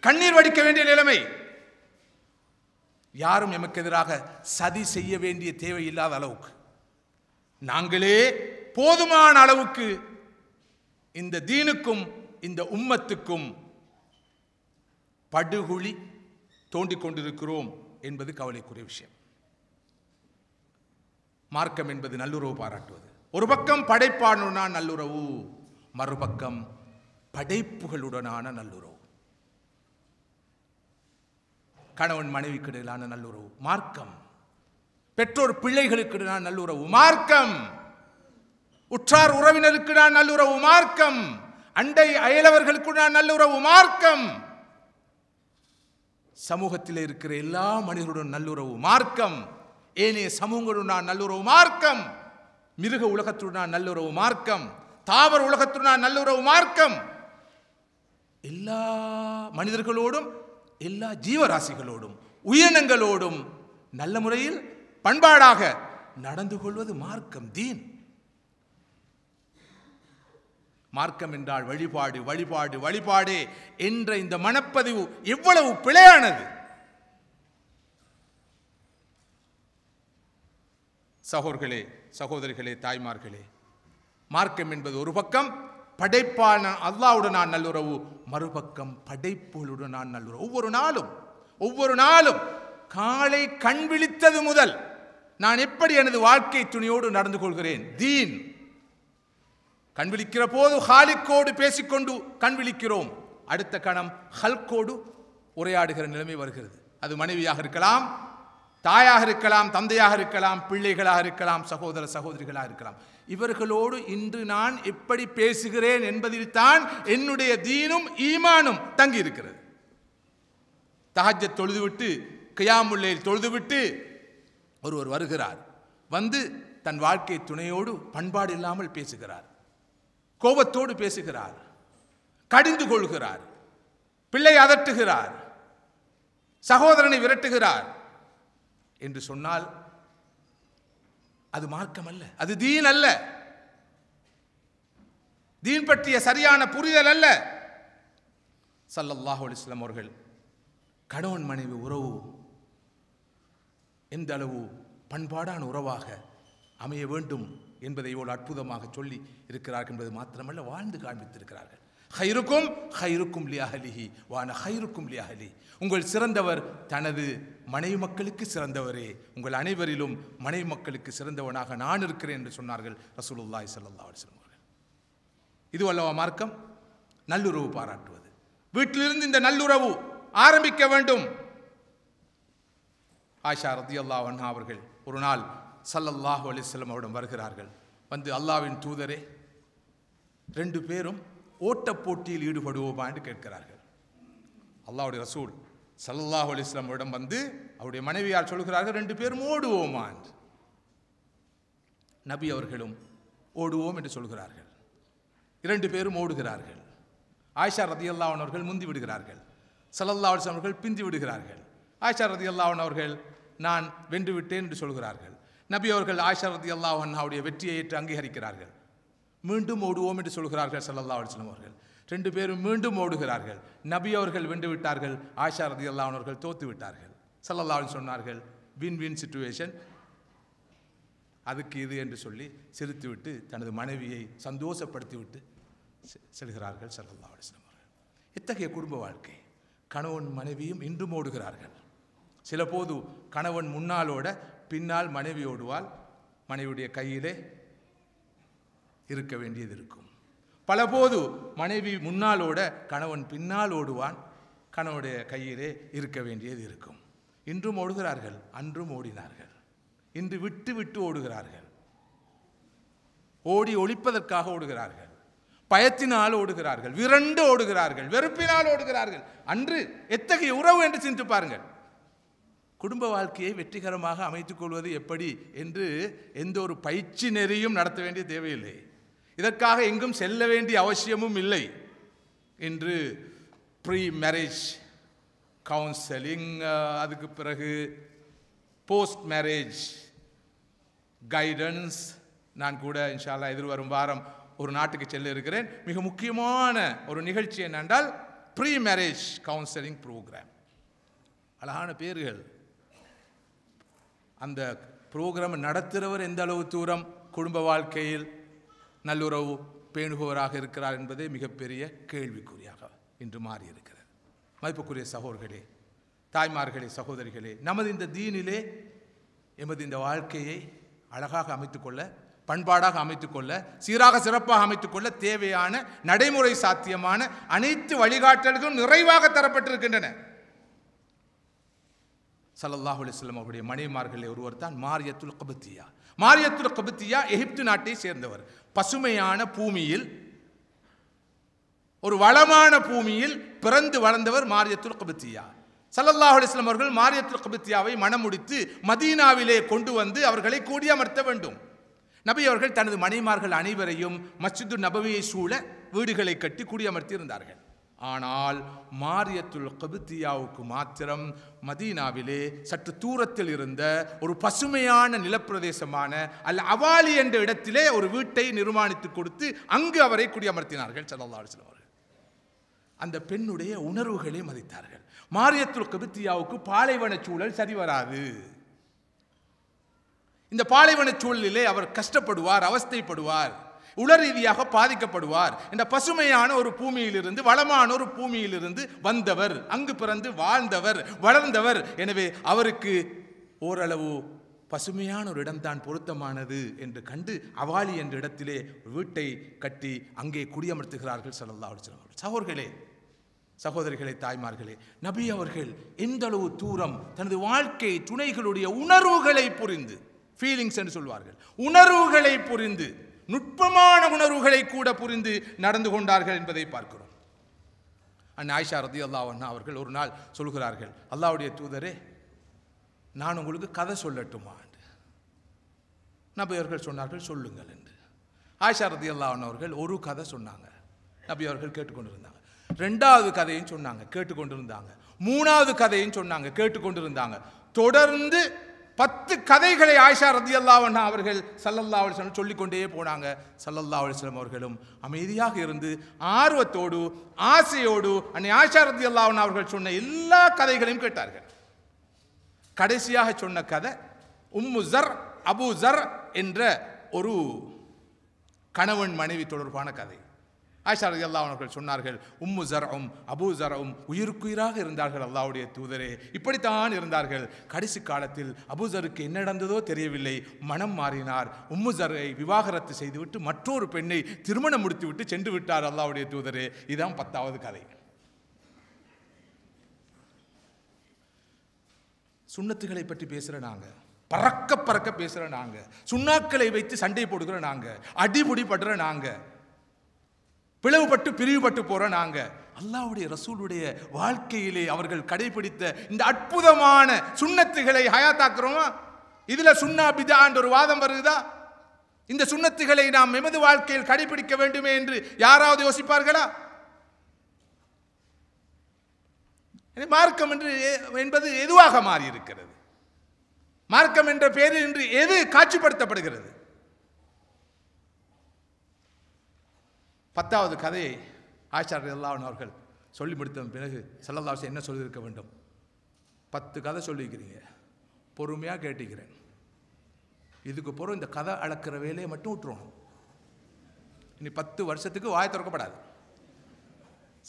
கண்ணீர் வடிக்க வேண்டிய நிலைமை. யாரும் எமக்கு எதிராக சதி செய்ய வேண்டிய தேவை இல்லாத அளவுக்கு. நாங்களே போதுமான அளவுக்கு இந்த தீனுக்கும் இந்த உம்மத்துக்கும் படுகுழி தோண்டிக் கொண்டிருக்கிறோம் என்பது கவலைக்குரிய விஷயம். மார்க்கம் என்பது நல்லுறவு பாராட்டுவது. ஒரு பக்கம் படைப்பானுடனான நல்லுறவு மறுபக்கம் படைப்புகளுடனான நல்லுறவு. கணவன் மனைவிக்கு இடையிலான நல்லுறவு. மார்க்கம் பெற்றோர் பிள்ளைகளுக்கு நான் நல்லுறவு மார்க்கம். உற்றார் உறவினருக்கு நான் நல்லுறவு மார்க்கம். அண்டை அயலவர்களுக்கு நான் நல்லுறவு மார்க்கம். சமூகத்தில் இருக்கிற எல்லா மனிதருடன் நல்லுறவு மார்க்கம். ஏனைய சமூகங்களுடன் நான் நல்லுறவு மார்க்கம். மிருக உலகத்துடன் நான் நல்லுறவு மார்க்கம். தாவர உலகத்துடன் நான் நல்லுறவு மார்க்கம். எல்லா மனிதர்களோடும் எல்லா ஜீவராசிகளோடும் உயிரினங்களோடும் நல்ல முறையில் பண்பாடாக நடந்து கொள்வது மார்க்கம் தீன். மார்க்கம் என்றால் வழிபாடு வழிபாடு வழிபாடு என்ற இந்த மனப்பதிவு எவ்வளவு பிழையானது. சகோதர்களே சகோதரிகளே தாய்மார்களே மார்க்கம் என்பது ஒரு பக்கம் படைப்பான அல்லாவுடனான நல்லுறவு மறுபக்கம் படைப்புகளுடனான நல்லுறவு. ஒவ்வொரு நாளும் ஒவ்வொரு நாளும் காலை கண் விழித்தது முதல். நான் எப்படி எனது வாழ்க்கை துணியோடு நடந்து கொள்கிறேன்? தீன். கண் விழிக்கிற போது ஹாலிக்கோடு பேசிக்கொண்டு கண் விழிக்கிறோம் அடுத்த கணம் ஹல்கோடு உரையாடுகிற நிலைமை வருகிறது. அது மனைவியாக இருக்கலாம் தாயாக இருக்கலாம் தந்தையாக இருக்கலாம் பிள்ளைகளாக இருக்கலாம் சகோதர சகோதரிகளாக இருக்கலாம். இவர்களோடு இன்று நான் எப்படி பேசுகிறேன் என்பதில்தான் என்னுடைய தீனும் ஈமானும் தங்கி இருக்கிறது தஹஜ்ஜ தொழுதுவிட்டு கியாமுல்லையில் தொழுதுவிட்டு ஒருவர் வருகிறார். வந்து தன் வாழ்க்கை துணையோடு பண்பாடு இல்லாமல் பேசுகிறார். கோபத்தோடு பேசுகிறார். கடிந்து கொள்கிறார். பிள்ளை அதட்டுகிறார். சகோதரனை விரட்டுகிறார். என்று சொன்னால் அது மார்க்கம் அல்ல அது தீன் அல்ல. தீன் பற்றிய சரியான புரிதல் அல்ல. சல்லல்லாஹு அலிஸ்லாம் அவர்கள் கணவன் மனைவி உறவு எந்த அளவு பண்பாடான உறவாக அமைய வேண்டும் என்பதை இவ்வளவு அற்புதமாக சொல்லி இருக்கிறார்கள் என்பது மாத்திரமல்ல வாழ்ந்து காண்பித்திருக்கிறார்கள். ஹைருக்கும் ஹைருக்கும் லியாஹலிஹி வான ஹைருக்கும் லியாஹலி உங்கள் சிறந்தவர் தனது மனைவி மக்களுக்கு சிறந்தவரே. உங்கள் அனைவரிலும் மனைவி மக்களுக்கு சிறந்தவனாக நான் இருக்கிறேன் என்று சொன்னார்கள் ரசூலுல்லாய் சல்லா அலிஸ்லம் அவர்கள். இது அல்லவா மார்க்கம்? நல்லுறவு பாராட்டுவது. வீட்டிலிருந்து இந்த நல்லுறவு ஆரம்பிக்க வேண்டும். ஆஷா ரத்தியல்லா அண்ணா அவர்கள் ஒரு நாள் சல்லல்லாஹு அலிஸ்லம் அவரிடம் வருகிறார்கள். வந்து அல்லாவின் தூதரே ரெண்டு பேரும் ஓட்டப் போட்டியில் ஈடுபடுவோமா என்று கேட்கிறார்கள். அல்லாவுடைய ரசூல் சல்லல்லாஹு அலிஸ்லாம் அவரிடம் வந்து அவருடைய மனைவியார் சொல்கிறார்கள் ரெண்டு பேரும் ஓடுவோமா என்று நபி அவர்களும் ஓடுவோம் என்று சொல்கிறார்கள். இரண்டு பேரும் ஓடுகிறார்கள். ஆயிஷா ரதி அல்லாவன் அவர்கள் முந்தி விடுகிறார்கள். சல்லல்லா அலிஸ்லாம் அவர்கள் பிந்தி விடுகிறார்கள். ஆயிஷா அல்லாவன் அவர்கள் நான் வென்று விட்டேன் என்று சொல்கிறார்கள். நபி அவர்கள் ஆயிஷா ரதி அண்ணாவுடைய வெற்றியை ஏற்று அங்கீகரிக்கிறார்கள். மீண்டும் ஓடுவோம் என்று சொல்கிறார்கள் சல்லல்லா அலிஸ்லாம் அவர்கள். ரெண்டு பேரும் மீண்டும் ஓடுகிறார்கள். நபி அவர்கள் வென்று விட்டார்கள் ஆயிஷா ரதி அவர்கள் தோத்து விட்டார்கள். சல்லல்லா சொன்னார்கள் வின் வின் சுச்சுவேஷன் அதுக்கு இது என்று சொல்லி சிரித்துவிட்டு தனது மனைவியை சந்தோஷப்படுத்திவிட்டு செ- செல்கிறார்கள் சல்லல்லா அலிஸ்லாம் அவர்கள். இத்தகைய குடும்ப வாழ்க்கை கணவன் மனைவியும் இன்றும் ஓடுகிறார்கள். சில போது கணவன் முன்னாலோட பின்னால் மனைவி ஓடுவாள். மனைவியுடைய கையிலே இருக்க வேண்டியது இருக்கும். பலபோது மனைவி முன்னாலோட கணவன் பின்னால் ஓடுவான். கணவனுடைய கையிலே இருக்க வேண்டியது இருக்கும். இன்றும் ஓடுகிறார்கள் அன்றும் ஓடினார்கள். இன்று விட்டு விட்டு ஓடுகிறார்கள். ஓடி ஒழிப்பதற்காக ஓடுகிறார்கள். பயத்தினால் ஓடுகிறார்கள். விரண்டு ஓடுகிறார்கள். வெறுப்பினால் ஓடுகிறார்கள். அன்று எத்தகைய உறவு என்று சிந்தித்து பாருங்கள். குடும்ப வாழ்க்கையை வெற்றிகரமாக அமைத்துக்கொள்வது எப்படி என்று எந்த ஒரு பயிற்சி நெறியும் நடத்த வேண்டிய தேவையில்லை. இதற்காக எங்கும் செல்ல வேண்டிய அவசியமும் இல்லை என்று ப்ரீ மேரேஜ் கவுன்சலிங் அதுக்கு பிறகு போஸ்ட் மேரேஜ் கைடன்ஸ் நான் கூட இன்ஷால்லா எதிர்வரும் வாரம் ஒரு நாட்டுக்கு செல்ல இருக்கிறேன். மிக முக்கியமான ஒரு நிகழ்ச்சி என்னென்றால் ப்ரீ மேரேஜ் கவுன்சிலிங் ப்ரோக்ராம் அழகான பேர்கள். அந்த ப்ரோக்ராம் நடத்துகிறவர் எந்த அளவு தூரம் குடும்ப வாழ்க்கையில் நல்லுறவு பேணுபவராக இருக்கிறார் என்பதே மிகப்பெரிய கேள்விக்குறியாக இன்று மாறியிருக்கிறது. மதிப்புக்குரிய சகோதரர்களே தாய்மார்களே சகோதரிகளே நமது இந்த தீனிலே எமது இந்த வாழ்க்கையை அழகாக அமைத்துக்கொள்ள பண்பாடாக அமைத்துக்கொள்ள சீராக சிறப்பாக அமைத்துக்கொள்ள தேவையான நடைமுறை சாத்தியமான அனைத்து வழிகாட்டல்களும் நிறைவாக தரப்பட்டிருக்கின்றன. சல்லல்லாஹ் அலிஸ்லம் அவருடைய மனைவிமார்களில் ஒருவர் தான் மாரியத்துல் கபத்தியா. மாரியத்துல் கபத்தியா எகிப்து நாட்டை சேர்ந்தவர். பசுமையான பூமியில் ஒரு வளமான பூமியில் பிறந்து வளர்ந்தவர் மாரியத்துல் கபத்தியா. சல்லல்லாஹ் அலிஸ்லாம் அவர்கள் மாரியத்துல் கபத்தியாவை மணமுடித்து மதீனாவிலே கொண்டு வந்து அவர்களை கூடியமர்த்த வேண்டும். நபி அவர்கள் தனது மனைமார்கள் அனைவரையும் மஸ்ஜிது நபவியை சூழ வீடுகளை கட்டி குடியமர்த்தி இருந்தார்கள் ஆனால் மாரியத்துல் கபித்தியாவுக்கு மாத்திரம் மதீனாவிலே சற்று தூரத்தில் இருந்த ஒரு பசுமையான நிலப்பிரதேசமான அல்ல அவாலி என்ற இடத்திலே ஒரு வீட்டை நிர்மாணித்து கொடுத்து அங்கு அவரை குடியமர்த்தினார்கள் சல்லா செல்வார்கள் அவர்கள். அந்த பெண்ணுடைய உணர்வுகளை மதித்தார்கள். மாரியத்துல் கபித்தியாவுக்கு பாலைவன சூழல் சரி வராது. இந்த பாலைவன சூழலிலே அவர் கஷ்டப்படுவார் அவஸ்தைப்படுவார். உள ரீதியாக பாதிக்கப்படுவார். இந்த பசுமையான ஒரு பூமியிலிருந்து வளமான ஒரு பூமியிலிருந்து வந்தவர் அங்கு பிறந்து வாழ்ந்தவர் வளர்ந்தவர். எனவே அவருக்கு ஓரளவு பசுமையான ஒரு இடம்தான் பொருத்தமானது என்று கண்டு அவாலி என்ற இடத்திலே வீட்டை கட்டி அங்கே குடியமர்த்துகிறார்கள் சல்லல்லா அவர்கள். சகோதர்களே சகோதரிகளே தாய்மார்களே நபி அவர்கள் எந்த அளவு தூரம் தனது வாழ்க்கை துணைகளுடைய உணர்வுகளை புரிந்து ஃபீலிங்ஸ் என்று சொல்வார்கள் உணர்வுகளை புரிந்து நுட்பமான உணர்வுகளை கூட புரிந்து நடந்து கொண்டார்கள் என்பதை பார்க்கிறோம். அண்ணன் ஆயிஷா ரதி அல்லாஹ் அவர்கள் ஒரு நாள் சொல்கிறார்கள் அல்லாவுடைய தூதரே நான் உங்களுக்கு கதை சொல்லட்டுமா? என்று. நபி அவர்கள் சொன்னார்கள் சொல்லுங்கள் என்று. ஆயிஷா ரதி அல்லாஹ் அவர்கள் ஒரு கதை சொன்னாங்க. நபி அவர்கள் கேட்டுக்கொண்டிருந்தாங்க. ரெண்டாவது கதையும் சொன்னாங்க கேட்டுக்கொண்டிருந்தாங்க. மூணாவது கதையும் சொன்னாங்க கேட்டுக்கொண்டிருந்தாங்க. தொடர்ந்து பத்து கதைகளை ஆயிஷா ரதி அல்லாவண்ணா அவர்கள் சல்லல்லா அலிஸ்லம் சொல்லிக்கொண்டே போனாங்க. சல்லல்லா அலிஸ்லம் அவர்களும் அமைதியாக இருந்து ஆர்வத்தோடு ஆசையோடு அன்னை ஆயிஷா ரத்தி அல்லாவண்ணா அவர்கள் சொன்ன எல்லா கதைகளையும் கேட்டார்கள். கடைசியாக சொன்ன கதை உம்மு ஜர் அபு ஜர் என்ற ஒரு கணவன் மனைவி தொடர்பான கதை. ஆயிஷா ரதி அல்லா அவர்கள் சொன்னார்கள் உம்மு ஜரவும் அபு ஜரவும் உயிருக்குயிராக இருந்தார்கள் அல்லாவுடைய தூதரே. இப்படித்தான் இருந்தார்கள். கடைசி காலத்தில் அபுசருக்கு என்ன நடந்ததோ தெரியவில்லை. மனம் மாறினார். உம்மு ஜரை விவாகரத்து செய்துவிட்டு மற்றொரு பெண்ணை திருமணம் முடித்துவிட்டு சென்று விட்டார் அல்லாவுடைய தூதரே. இதுதான் பத்தாவது கதை. சுண்ணத்துகளை பற்றி பேசுகிற நாங்கள் பறக்க பறக்க பேசுகிற நாங்கள் சுண்ணாக்களை வைத்து சண்டை போடுகிற நாங்கள் அடிபுடி படுற நாங்கள் பிளவுபட்டு பிரிவுபட்டு போகிறோம் நாங்கள் அல்லாவுடைய ரசூலுடைய வாழ்க்கையிலே அவர்கள் கடைபிடித்த இந்த அற்புதமான சுண்ணத்துகளை ஹயாத்தாக்குறோமா? இதில் சுண்ணா பிதான்ற ஒரு வாதம் வருதா இந்த சுண்ணத்துகளை நாம் எமது வாழ்க்கையில் கடைபிடிக்க வேண்டுமே என்று யாராவது யோசிப்பார்களா? மார்க்கம் என்று என்பது எதுவாக மாறி இருக்கிறது மார்க்கம் என்ற பெயரில் இன்று எது காட்சிப்படுத்தப்படுகிறது? பத்தாவது கதையை ஆச்சாரியர் அல்லாஹன் அவர்கள் சொல்லி முடித்த பிறகு செல்லல்லாசை என்ன சொல்லியிருக்க வேண்டும்? பத்து கதை சொல்லியிருக்கிறீங்க. பொறுமையாக கேட்டிக்கிறேன். இதுக்கு பிறகு இந்த கதை அளக்கிற வேலையை மட்டும் விட்டுருவோம் இனி பத்து வருஷத்துக்கு வாய் திறக்கப்படாது.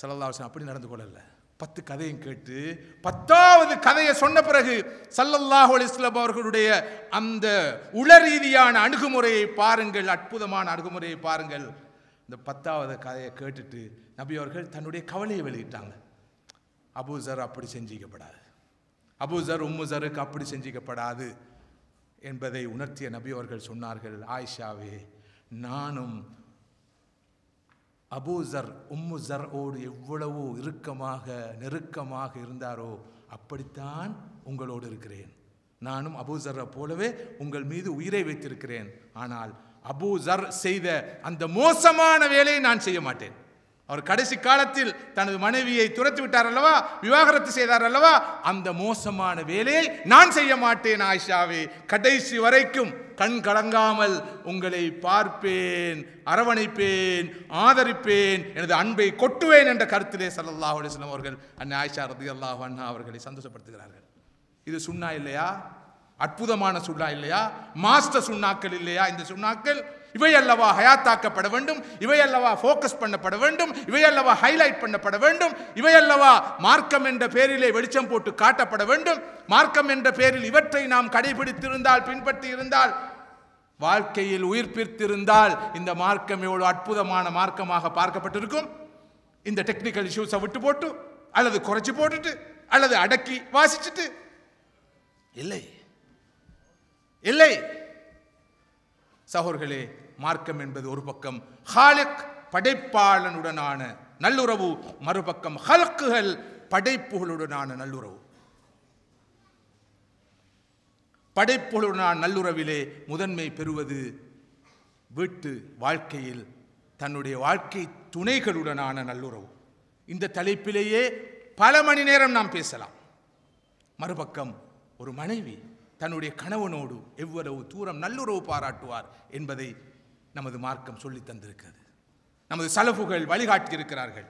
செல்லல்லாசன் அப்படி நடந்து கொள்ளல. பத்து கதையும் கேட்டு பத்தாவது கதையை சொன்ன பிறகு சல்லல்லாஹு அலிஸ்லாம் அவர்களுடைய அந்த உள ரீதியான அணுகுமுறையை பாருங்கள் அற்புதமான அணுகுமுறையை பாருங்கள். இந்த பத்தாவது கதையை கேட்டுட்டு நபி அவர்கள் தன்னுடைய கவலையை வெளியிட்டாங்க. அபூசர் அப்படி செஞ்சிக்கப்படாது. அபூசர் உம்முசருக்கு அப்படி செஞ்சிக்கப்படாது என்பதை உணர்த்திய நபி அவர்கள் சொன்னார்கள் ஆயிஷாவே நானும் அபூசர் உம்முசர் ஓடு எவ்வளவு இறுக்கமாக நெருக்கமாக இருந்தாரோ அப்படித்தான் உங்களோடு இருக்கிறேன். நானும் அபூசரை போலவே உங்கள் மீது உயிரை வைத்திருக்கிறேன். ஆனால் அபு ஜர் செய்த அந்த மோசமான வேலையை நான் செய்ய மாட்டேன். அவர் கடைசி காலத்தில் தனது மனைவியை துரத்து விட்டார் அல்லவா? விவாகரத்து செய்தார் அல்லவா? அந்த மோசமான வேலையை நான் செய்ய மாட்டேன் ஆயிஷாவே. கடைசி வரைக்கும் கண் கலங்காமல் உங்களை பார்ப்பேன் அரவணைப்பேன் ஆதரிப்பேன் எனது அன்பை கொட்டுவேன் என்ற கருத்திலே சல்லல்லாஹ் அலிஸ்லாம் அவர்கள் அன்னை ஆயிஷா ரதி அல்லாஹ் அண்ணா அவர்களை சந்தோஷப்படுத்துகிறார்கள். இது சுண்ணா இல்லையா? அற்புதமான சுண்ணா இல்லையா? மாஸ்டர் சுண்ணாக்கள் இல்லையா இந்த சுண்ணாக்கள்? இவை அல்லவா ஹயாத்தாக்கப்பட வேண்டும் இவை அல்லவா ஃபோக்கஸ் பண்ணப்பட வேண்டும் இவை அல்லவா ஹைலைட் பண்ணப்பட வேண்டும் இவை அல்லவா மார்க்கம் என்ற பேரிலே வெளிச்சம் போட்டு காட்டப்பட வேண்டும். மார்க்கம் என்ற பேரில் இவற்றை நாம் கடைபிடித்திருந்தால் பின்பற்றி இருந்தால் வாழ்க்கையில் உயிர்ப்பித்திருந்தால் இந்த மார்க்கம் எவ்வளவு அற்புதமான மார்க்கமாக பார்க்கப்பட்டிருக்கும்? இந்த டெக்னிக்கல் இஷ்யூஸை விட்டு போட்டு அல்லது குறைச்சி போட்டுட்டு அல்லது அடக்கி வாசிச்சுட்டு. இல்லை. இல்லை. சகோர்களே மார்க்கம் என்பது ஒரு பக்கம் ஹாலிக் படைப்பாளனுடனான நல்லுறவு மறுபக்கம் ஹல்குகள் படைப்புகளுடனான நல்லுறவு. படைப்புகளுடனான நல்லுறவிலே முதன்மை பெறுவது வீட்டு வாழ்க்கையில் தன்னுடைய வாழ்க்கை துணைகளுடனான நல்லுறவு. இந்த தலைப்பிலேயே பல மணி நேரம் நாம் பேசலாம். மறுபக்கம் ஒரு மனைவி தன்னுடைய கணவனோடு எவ்வளவு தூரம் நல்லுறவு பாராட்டுவார் என்பதை நமது மார்க்கம் சொல்லி தந்திருக்கிறது. நமது சலஃபுகள் வழிகாட்டியிருக்கிறார்கள்.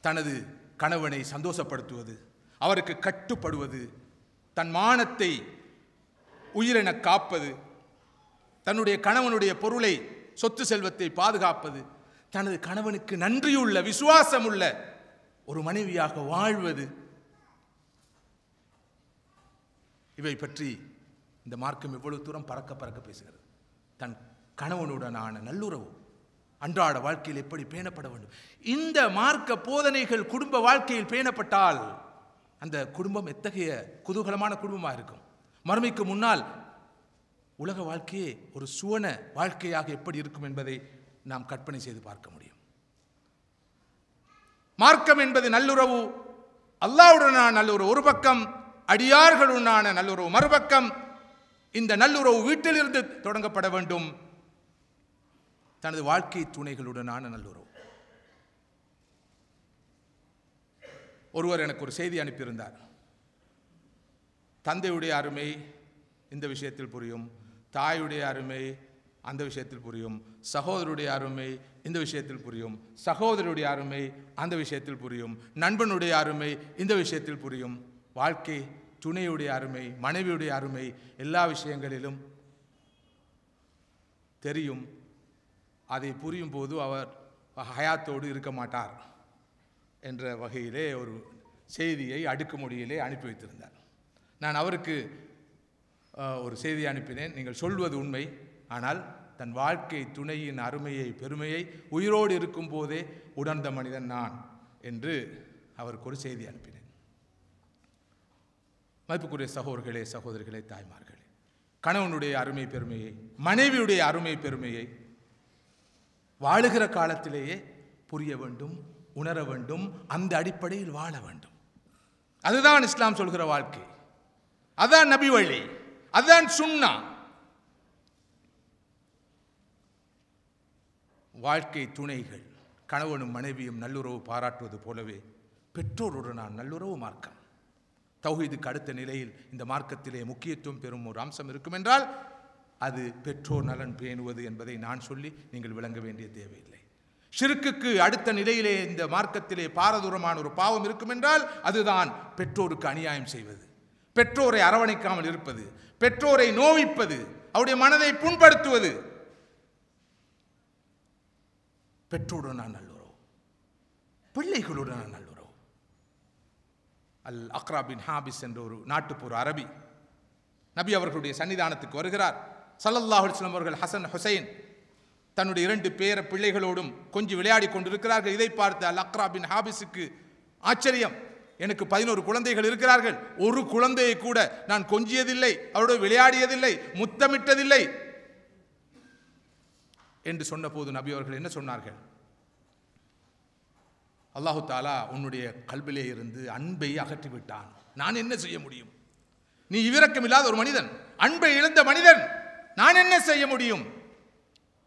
தனது கணவனை சந்தோஷப்படுத்துவது அவருக்கு கட்டுப்படுவது தன் மானத்தை உயிரென காப்பது தன்னுடைய கணவனுடைய பொருளை சொத்து செல்வத்தை பாதுகாப்பது தனது கணவனுக்கு நன்றியுள்ள விசுவாசமுள்ள ஒரு மனைவியாக வாழ்வது இவை பற்றி இந்த மார்க்கம் எவ்வளவு தூரம் பறக்க பறக்க பேசுகிறது. தன் கணவனுடனான நல்லுறவு அன்றாட வாழ்க்கையில் எப்படி பேணப்பட வேண்டும்? இந்த மார்க்க போதனைகள் குடும்ப வாழ்க்கையில் பேணப்பட்டால் அந்த குடும்பம் எத்தகைய குதூகலமான குடும்பமாக இருக்கும்? மறுமைக்கு முன்னால் உலக வாழ்க்கையே ஒரு சுவன வாழ்க்கையாக எப்படி இருக்கும் என்பதை நாம் கற்பனை செய்து பார்க்க முடியும். மார்க்கம் என்பது நல்லுறவு அல்லாவுடனான நல்லுறவு. ஒரு பக்கம் அடியார்களுடனான நல்லுறவு மறுபக்கம் இந்த நல்லுறவு வீட்டிலிருந்து தொடங்கப்பட வேண்டும். தனது வாழ்க்கை துணைகளுடனான நல்லுறவு. ஒருவர் எனக்கு ஒரு செய்தி அனுப்பியிருந்தார். தந்தையுடைய அருமை இந்த விஷயத்தில் புரியும் தாயுடைய அருமை அந்த விஷயத்தில் புரியும் சகோதரருடைய அருமை இந்த விஷயத்தில் புரியும் சகோதரருடைய அருமை அந்த விஷயத்தில் புரியும் நண்பனுடைய அருமை இந்த விஷயத்தில் புரியும். வாழ்க்கை துணையுடைய அருமை மனைவியுடைய அருமை எல்லா விஷயங்களிலும் தெரியும். அதை புரியும் போது அவர் ஹயாத்தோடு இருக்க மாட்டார் என்ற வகையிலே ஒரு செய்தியை அடுக்குமொழியிலே அனுப்பி வைத்திருந்தார். நான் அவருக்கு ஒரு செய்தி அனுப்பினேன். நீங்கள் சொல்வது உண்மை. ஆனால் தன் வாழ்க்கை துணையின் அருமையை பெருமையை உயிரோடு இருக்கும் போதே உணர்ந்த மனிதன் நான் என்று அவருக்கு ஒரு செய்தி அனுப்பினேன். மதிப்புக்குரிய சகோதரர்களே சகோதரிகளே தாய்மார்களே கணவனுடைய அருமை பெருமையை மனைவியுடைய அருமை பெருமையை வாழுகிற காலத்திலேயே புரிய வேண்டும் உணர வேண்டும் அந்த அடிப்படையில் வாழ வேண்டும். அதுதான் இஸ்லாம் சொல்கிற வாழ்க்கை. அதான் நபி வழி. அதுதான் சுன்னா வாழ்க்கை துணைகள் கணவனும் மனைவியும் நல்லுறவு பாராட்டுவது போலவே பெற்றோருடனான நல்லுறவு மார்க்கம். தௌஹீதுக்கு அடுத்த நிலையில் இந்த மார்க்கத்திலே முக்கியத்துவம் பெறும் ஒரு அம்சம் இருக்கும் என்றால் அது பெற்றோர் நலன் பேணுவது என்பதை நான் சொல்லி நீங்கள் விளங்க வேண்டிய தேவையில்லை. ஷிருக்குக்கு அடுத்த நிலையிலே இந்த மார்க்கத்திலே பாரதூரமான ஒரு பாவம் இருக்கும் என்றால் அதுதான் பெற்றோருக்கு அநியாயம் செய்வது. பெற்றோரை அரவணைக்காமல் இருப்பது பெற்றோரை நோவிப்பது அவருடைய மனதை புண்படுத்துவது. பெற்றோருடன் நல்லுறவு. பிள்ளைகளுடனான நல்லுறவு. அல் அக்ரா பின் ஹாபிஸ் என்ற ஒரு நாட்டுப்புற அரபி. நபி அவர்களுடைய சன்னிதானத்துக்கு வருகிறார். ஸல்லல்லாஹு அவர்கள் ஹசன் ஹுசைன் தன்னுடைய இரண்டு பேர பிள்ளைகளோடும் கொஞ்சம் விளையாடி கொண்டிருக்கிறார்கள். இதை பார்த்து அல் அக்ரா பின் ஹாபிஸுக்கு ஆச்சரியம். எனக்கு பதினோரு குழந்தைகள் இருக்கிறார்கள். ஒரு குழந்தையை கூட நான் கொஞ்சியதில்லை அவரோடு விளையாடியதில்லை முத்தமிட்டதில்லை. என்று சொன்னபோது நபி அவர்கள் என்ன சொன்னார்கள்? அல்லாஹு தாலா உன்னுடைய கல்விலே இருந்து அன்பை அகற்றி விட்டான் நான் என்ன செய்ய முடியும்? நீ இவிரக்கம் இல்லாத ஒரு மனிதன் அன்பை இழந்த மனிதன் நான் என்ன செய்ய முடியும்?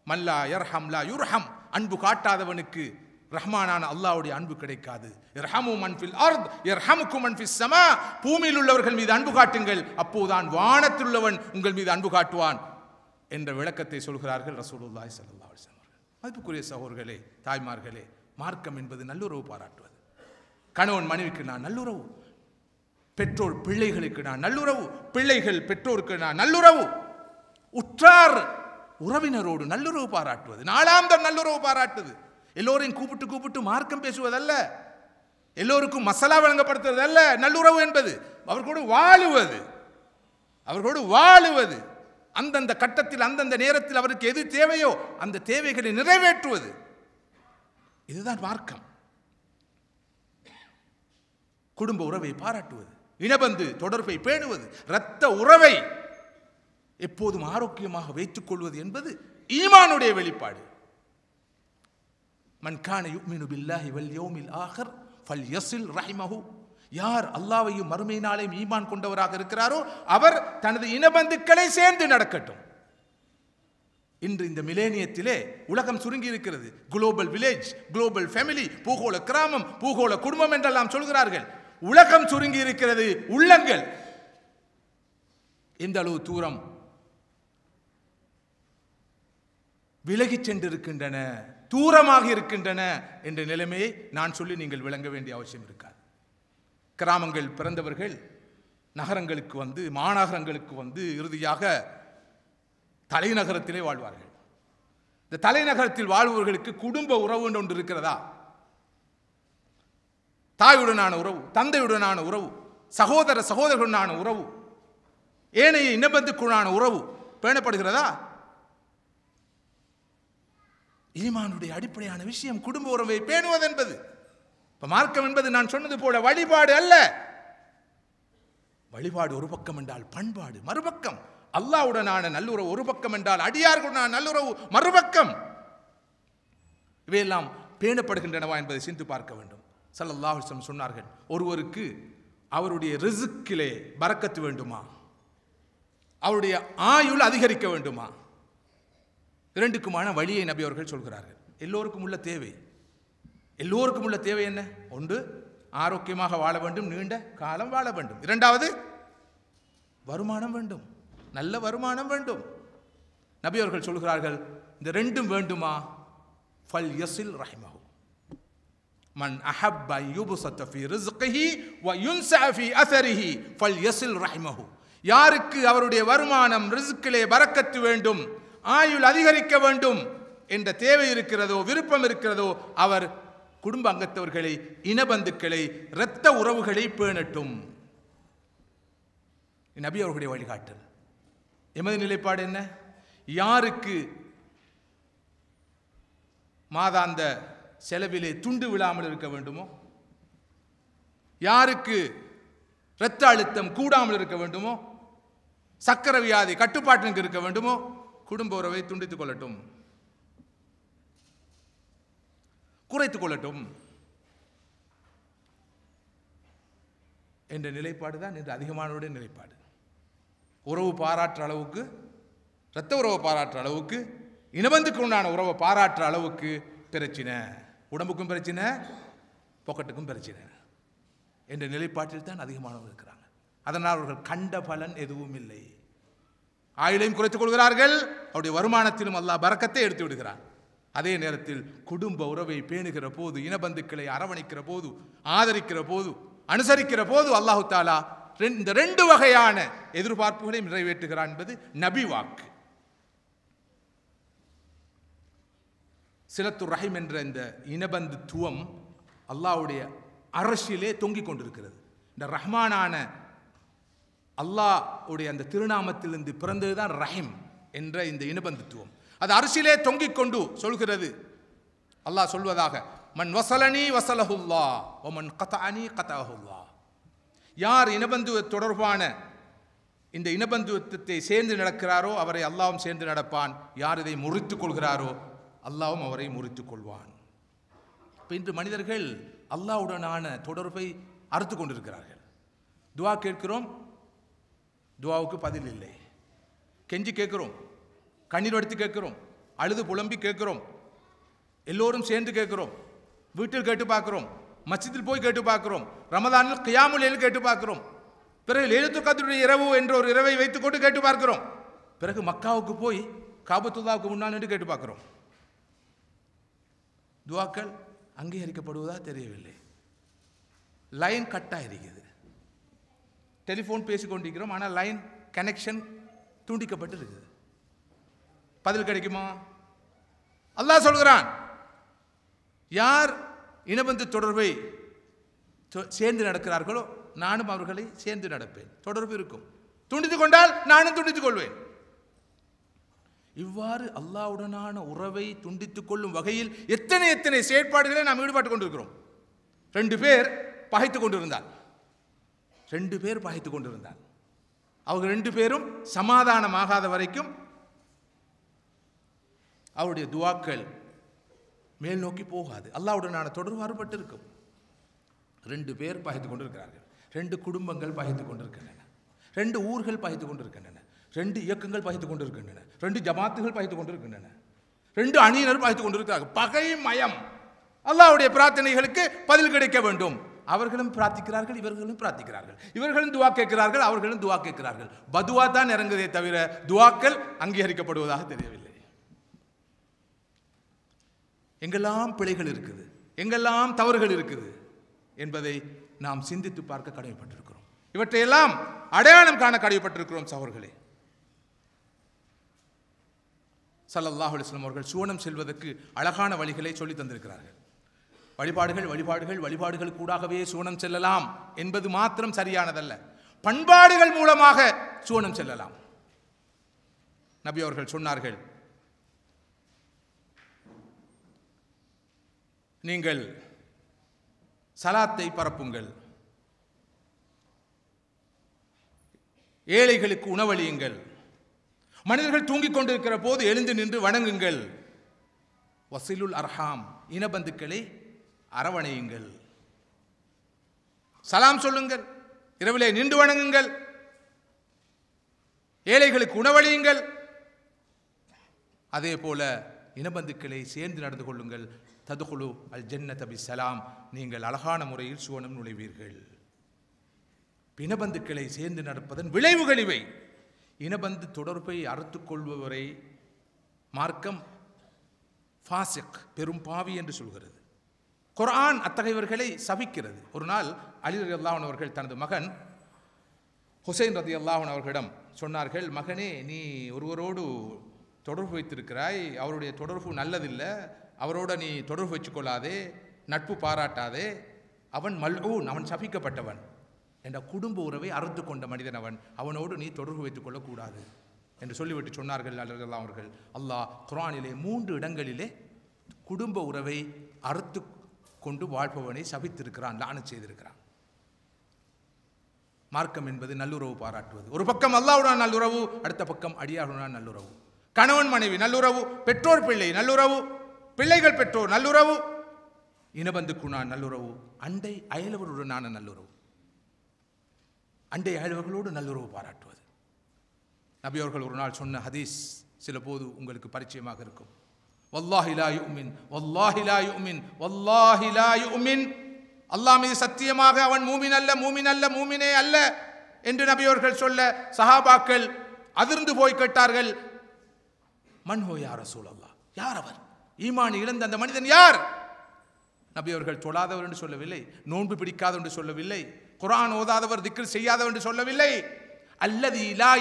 மல்லா யர்ஹம் லா யுர்ஹம். அன்பு காட்டாதவனுக்கு ரஹ்மானான அல்லாஹ்வுடைய அன்பு கிடைக்காது. இர்ஹமு மன் அர்த் இர்ஹமுக்கும் பூமியில் உள்ளவர்கள் மீது அன்பு காட்டுங்கள். அப்போதான் வானத்தில் உள்ளவன் உங்கள் மீது அன்பு காட்டுவான் என்ற விளக்கத்தை சொல்கிறார்கள் ரசூலுல்லாஹி ஸல்லல்லாஹு அலைஹி மதிப்புக்குரிய தாய்மார்களே மார்க்கம் என்பது நல்லுறவு பாராட்டுவது. கணவன் மனைவிக்கு நான் நல்லுறவு. பெற்றோர் பிள்ளைகளுக்கு நான் நல்லுறவு. பிள்ளைகள் பெற்றோருக்கு நான் நல்லுறவு. உற்றார் உறவினரோடு நல்லுறவு பாராட்டுவது. நாளாந்தம் நல்லுறவு பாராட்டுவது எல்லோரையும் கூப்பிட்டு கூப்பிட்டு மார்க்கம் பேசுவதல்ல. எல்லோருக்கும் மசாலா வழங்கப்படுத்துவது அல்ல நல்லுறவு என்பது அவர்களோடு வாழுவது. அவர்களோடு வாழுவது. அந்தந்த கட்டத்தில் அந்தந்த நேரத்தில் அவருக்கு எது தேவையோ அந்த தேவைகளை நிறைவேற்றுவது. இதுதான் மார்க்கம். குடும்ப உறவை பாராட்டுவது இனபந்து தொடர்பை பேணுவது இரத்த உறவை எப்போதும் ஆரோக்கியமாக வைத்துக் கொள்வது என்பது ஈமானுடைய வெளிப்பாடு. மன்கான யுக்மினு பில்லாஹி வல் யௌமில் ஆகர் ஃபல் யசில் ரஹிமஹு. யார் அல்லாவையும் மறுமை நாளையும் ஈமான் கொண்டவராக இருக்கிறாரோ அவர் தனது இனபந்துக்களை சேர்ந்து நடக்கட்டும். இன்று இந்த மிலேனியத்திலே உலகம் சுருங்கி இருக்கிறது குளோபல் வில்லேஜ் குளோபல் ஃபேமிலி பூகோள கிராமம் பூகோள குடும்பம் என்றெல்லாம் சொல்கிறார்கள். உலகம் சுருங்கி இருக்கிறது உள்ளங்கள். எந்த அளவு தூரம் விலகிச் சென்றிருக்கின்றன தூரமாக இருக்கின்றன என்ற நிலைமையை நான் சொல்லி நீங்கள் விளங்க வேண்டிய அவசியம் இருக்காது. கிராமங்கள் பிறந்தவர்கள் நகரங்களுக்கு வந்து மாநகரங்களுக்கு வந்து இறுதியாக தலைநகரத்திலே வாழ்வார்கள். இந்த தலைநகரத்தில் வாழ்பவர்களுக்கு குடும்ப உறவு ஒன்று இருக்கிறதா? தாயுடனான உறவு தந்தையுடனான உறவு சகோதர சகோதரர்களுடனான உறவு ஏனைய இனபந்துக்குள்ளான உறவு பேணப்படுகிறதா? ஈமானுடைய அடிப்படையான விஷயம் குடும்ப உறவை பேணுவது என்பது. இப்போ மார்க்கம் என்பது நான் சொன்னது போல வழிபாடு அல்ல. வழிபாடு ஒரு பக்கம் என்றால் பண்பாடு மறுபக்கம் அல்லாவுடனான நல்லுறவு ஒரு பக்கம் என்றால் அடியார்களுடனான நல்லுறவு மறுபக்கம். இவையெல்லாம் பேணப்படுகின்றனவா என்பதை சிந்து பார்க்க வேண்டும். ஸல்லல்லாஹு சொன்னார்கள் ஒருவருக்கு அவருடைய ரிசுக்கிலே பறக்கத்து வேண்டுமா? அவருடைய ஆயுள் அதிகரிக்க வேண்டுமா? இரண்டுக்குமான வழியை நபி அவர்கள் சொல்கிறார்கள். எல்லோருக்கும் உள்ள தேவை. எல்லோருக்கும் உள்ள தேவை என்ன? ஒன்று ஆரோக்கியமாக வாழ வேண்டும் நீண்ட காலம் வாழ வேண்டும். இரண்டாவது வருமானம் வேண்டும். நல்ல வருமானம் வேண்டும். நபி அவர்கள் சொல்கிறார்கள் இந்த ரெண்டும் வேண்டுமா? ஃபல் யசில் ரஹிமஹு. மன் அஹப்ப யூபுசத்த ஃபி ரிஸ்கிஹி வ யுன்ஸஅ ஃபி அஸரிஹி ஃபல் யசில் ரஹிமஹு. யாருக்கு அவருடைய வருமானம் ரிஸ்கிலே பறக்கத்து வேண்டும் ஆயுள் அதிகரிக்க வேண்டும் என்ற தேவை இருக்கிறதோ விருப்பம் இருக்கிறதோ அவர் குடும்ப அங்கத்தவர்களை இனபந்துக்களை இரத்த உறவுகளை பேணட்டும். நபி அவர்களுடைய வழிகாட்டல். எமது நிலைப்பாடு என்ன? யாருக்கு மாதாந்த செலவிலே துண்டு விழாமல் இருக்க வேண்டுமோ? யாருக்கு இரத்த அழுத்தம் கூடாமல் இருக்க வேண்டுமோ? சக்கர வியாதி கட்டுப்பாட்டுக்கு இருக்க வேண்டுமோ? குடும்ப உறவை துண்டித்துக் கொள்ளட்டும். குறைத்துக் கொள்ளட்டும். என்ற நிலைப்பாடு தான் இன்று அதிகமானவருடைய நிலைப்பாடு. உறவு பாராட்டுற அளவுக்கு இரத்த உறவை பாராட்டுற அளவுக்கு இனபந்துக்கு உண்டான உறவை பாராட்டுற அளவுக்கு பிரச்சனை. உடம்புக்கும் பிரச்சனை பொக்கெட்டுக்கும் பிரச்சனை. என்ற நிலைப்பாட்டில் தான் அதிகமானவர்கள் இருக்கிறாங்க. அதனால் அவர்கள் கண்ட பலன் எதுவும் இல்லை. ஆயுளையும் குறைத்துக் கொள்கிறார்கள். அவருடைய வருமானத்திலும் அல்லாஹ் பறக்கத்தை எடுத்து விடுகிறார் அதே நேரத்தில் குடும்ப உறவை பேணுகிற போது இனபந்துக்களை அரவணைக்கிற போது ஆதரிக்கிற போது அனுசரிக்கிற போது அல்லாஹு தாலா இந்த ரெண்டு வகையான எதிர்பார்ப்புகளை நிறைவேற்றுகிறான் என்பது நபி வாக்கு. சிலத்து ரஹிம் என்ற இந்த இனபந்துத்துவம் அல்லாஹ்வுடைய அரசியலே தொங்கிக் கொண்டிருக்கிறது. இந்த ரஹ்மானான அல்லாவுடைய அந்த திருநாமத்திலிருந்து பிறந்ததுதான் ரஹிம் என்ற இந்த இனபந்துத்துவம் அது அரசியலே தொங்கிக் கொண்டு சொல்கிறது. அல்லாஹ் சொல்வதாக மன் வசலனி வசலஹுல்லா ஒ மன் கதானி கதாஹுல்லா யார் இனபந்து தொடர்பான இந்த இனபந்துவத்தை சேர்ந்து நடக்கிறாரோ அவரை அல்லாவும் சேர்ந்து நடப்பான். யார் இதை முறித்துக் கொள்கிறாரோ அல்லாவும் அவரை முறித்துக் கொள்வான். இப்போ இன்று மனிதர்கள் அல்லாவுடனான தொடர்பை அறுத்து கொண்டிருக்கிறார்கள். துவா கேட்கிறோம்? துவாவுக்கு பதில் இல்லை. கெஞ்சி கேட்குறோம். கண்ணீர் வடித்து கேட்குறோம். அழுது புலம்பி கேட்குறோம். எல்லோரும் சேர்ந்து கேட்குறோம். வீட்டில் கேட்டு பார்க்குறோம். மஸ்ஜிதில் போய் கேட்டு பார்க்குறோம். ரமதானில் கியாமுலையில் கேட்டு பார்க்குறோம். பிறகு லேலத்து கதருடைய இரவு என்ற ஒரு இரவை வைத்துக்கொண்டு கேட்டு பார்க்கிறோம். பிறகு மக்காவுக்கு போய் காபத்துல்லாவுக்கு முன்னால் நின்று கேட்டு பார்க்குறோம். துவாக்கள் அங்கீகரிக்கப்படுவதா தெரியவில்லை. லைன் கட்டாக இருக்குது டெலிஃபோன் பேசி கொண்டிருக்கிறோம் ஆனால் லைன் கனெக்ஷன் துண்டிக்கப்பட்டு இருக்குது பதில் கிடைக்குமா? அல்லாஹ் சொல்கிறான் யார் இனபந்து தொடர்பை சேர்ந்து நடக்கிறார்களோ நானும் அவர்களை சேர்ந்து நடப்பேன். தொடர்பு இருக்கும். துண்டித்து கொண்டால் நானும் துண்டித்துக் கொள்வேன். இவ்வாறு அல்லாஹ்வுடனான உறவை துண்டித்துக் கொள்ளும் வகையில் எத்தனை எத்தனை செயற்பாடுகளை நாம் ஈடுபட்டு கொண்டிருக்கிறோம். ரெண்டு பேர் பகைத்து கொண்டிருந்தார் ரெண்டு பேர் பகைத்து கொண்டிருந்தார் அவங்க ரெண்டு பேரும் சமாதானமாகாத வரைக்கும் அவருடைய துவாக்கள் மேல் நோக்கி போகாது. அல்லாவுடனான தொடர்பு அறுபட்டு இருக்கும் ரெண்டு பேர் பகைத்துக் கொண்டிருக்கிறார்கள். ரெண்டு குடும்பங்கள் பகைத்துக் கொண்டிருக்கின்றன. ரெண்டு ஊர்கள் பகைத்துக் கொண்டிருக்கின்றன. ரெண்டு இயக்கங்கள் பகைத்துக் கொண்டிருக்கின்றன. ரெண்டு ஜமாத்துகள் பகைத்துக் கொண்டிருக்கின்றன. ரெண்டு அணியினர் பகைத்துக் கொண்டிருக்கிறார்கள். பகை மயம். அல்லாஹ்வுடைய பிரார்த்தனைகளுக்கு பதில் கிடைக்க வேண்டும். அவர்களும் பிரார்த்திக்கிறார்கள் இவர்களும் பிரார்த்திக்கிறார்கள். இவர்களும் துவா கேட்கிறார்கள் அவர்களும் துவா கேட்கிறார்கள். பதுவா தான் இறங்குதே தவிர துவாக்கள் அங்கீகரிக்கப்படுவதாக தெரியவில்லை. எங்கெல்லாம் பிழைகள் இருக்குது எங்கெல்லாம் தவறுகள் இருக்குது என்பதை நாம் சிந்தித்து பார்க்க கடமைப்பட்டிருக்கிறோம். இவற்றையெல்லாம் அடையாளம் காண கடமைப்பட்டிருக்கிறோம் சகோதரர்களே. ஸல்லல்லாஹு அலைஹி அவர்கள் சுவனம் செல்வதற்கு அழகான வழிகளை சொல்லி தந்திருக்கிறார்கள். வழிபாடுகள் வழிபாடுகள் வழிபாடுகள் கூடாகவே சுவனம் செல்லலாம் என்பது மாத்திரம் சரியானதல்ல. பண்பாடுகள் மூலமாக சுவனம் செல்லலாம். நபி அவர்கள் சொன்னார்கள் நீங்கள் சலாத்தை பரப்புங்கள். ஏழைகளுக்கு உணவளியுங்கள். மனிதர்கள் தூங்கிக் கொண்டிருக்கிற போது எழுந்து நின்று வணங்குங்கள். வசிலுல் அர்ஹாம் இனபந்துக்களை அரவணையுங்கள். சலாம் சொல்லுங்கள். இரவிலே நின்று வணங்குங்கள். ஏழைகளுக்கு உணவளியுங்கள். அதே போல இனபந்துக்களை சேர்ந்து நடந்து கொள்ளுங்கள். ததுகுலு அல் ஜன்னத அபி சலாம் நீங்கள் அழகான முறையில் சுவனம் நுழைவீர்கள். பிணபந்துக்களை சேர்ந்து நடப்பதன் விளைவுகள் இவை. இனபந்து தொடர்பை அறுத்து கொள்பவரை மார்க்கம் ஃபாசிக் பெரும் பாவி என்று சொல்கிறது. குரான் அத்தகையவர்களை சபிக்கிறது ஒரு நாள் அலி ரதி அல்லாஹன் அவர்கள் தனது மகன் ஹுசைன் ரதி அல்லாஹன் அவர்களிடம் சொன்னார்கள் மகனே நீ ஒருவரோடு தொடர்பு வைத்திருக்கிறாய். அவருடைய தொடர்பு நல்லதில்லை. அவரோட நீ தொடர்பு வச்சுக்கொள்ளாதே நட்பு பாராட்டாதே. அவன் மல்ஊன் அவன் சபிக்கப்பட்டவன். என்ற குடும்ப உறவை அறுத்து கொண்ட மனிதன் அவன். அவனோடு நீ தொடர்பு வைத்துக் கொள்ளக்கூடாது என்று சொல்லிவிட்டு சொன்னார்கள் அல்லா அவர்கள். அல்லாஹ் குரானிலே மூன்று இடங்களிலே குடும்ப உறவை அறுத்து கொண்டு வாழ்பவனை சபித்திருக்கிறான் லானு செய்திருக்கிறான். மார்க்கம் என்பது நல்லுறவு பாராட்டுவது. ஒரு பக்கம் அல்லாவுடன் நல்லுறவு அடுத்த பக்கம் அடியாருடன் நல்லுறவு. கணவன் மனைவி நல்லுறவு பெற்றோர் பிள்ளை நல்லுறவு பிள்ளைகள் பெற்றோர் நல்லுறவு. இனபந்துக்குனான் நல்லுறவு. அண்டை அயலவருடனான நல்லுறவு. அண்டை அயலவர்களோடு நல்லுறவு பாராட்டுவது. நபி அவர்கள் ஒரு நாள் சொன்ன ஹதீஸ் சில போது உங்களுக்கு பரிச்சயமாக இருக்கும். வல்லாஹிலாயு லா வல்லாஹிலாயு உமின் வல்லாஹிலாயு உமின் அல்லாஹ் மீது சத்தியமாக அவன் மூமின் அல்ல மூமின் அல்ல மூமினே அல்ல என்று நபியவர்கள் சொல்ல சஹாபாக்கள் அதிர்ந்து போய் கேட்டார்கள். மண் ஹோ யார் ரசூல் அல்லாஹ் யார் அவர்? ஈமான் இழந்த அந்த மனிதன் யார்? நபி அவர்கள் தொழாதவர் என்று சொல்லவில்லை நோன்பு பிடிக்காதவர் என்று சொல்லவில்லை குரான் ஓதாதவர் திக்ர் செய்யாதவர் என்று சொல்லவில்லை. அல்லது லா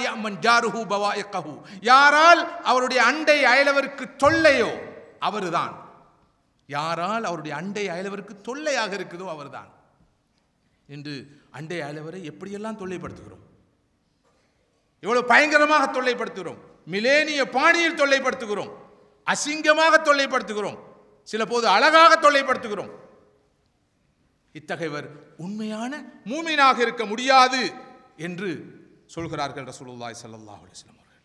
ஜாருஹு பவாயிக்கஹு யாரால் அவருடைய அண்டை அயலவருக்கு தொல்லையோ அவர்தான். யாரால் அவருடைய அண்டை அயலவருக்கு தொல்லையாக இருக்குதோ அவர்தான். என்று அண்டை அயலவரை எப்படியெல்லாம் தொல்லைப்படுத்துகிறோம்? எவ்வளவு பயங்கரமாக தொல்லைப்படுத்துகிறோம்? மிலேனிய பாணியில் தொல்லைப்படுத்துகிறோம்? அசிங்கமாக தொல்லைப்படுத்துகிறோம். சில போது அழகாக தொல்லைப்படுத்துகிறோம். இத்தகையவர் உண்மையான மூமினாக இருக்க முடியாது என்று சொல்கிறார்கள் ரசூலுல்லாய் ஸல்லல்லாஹு அலைஹி அவர்கள்.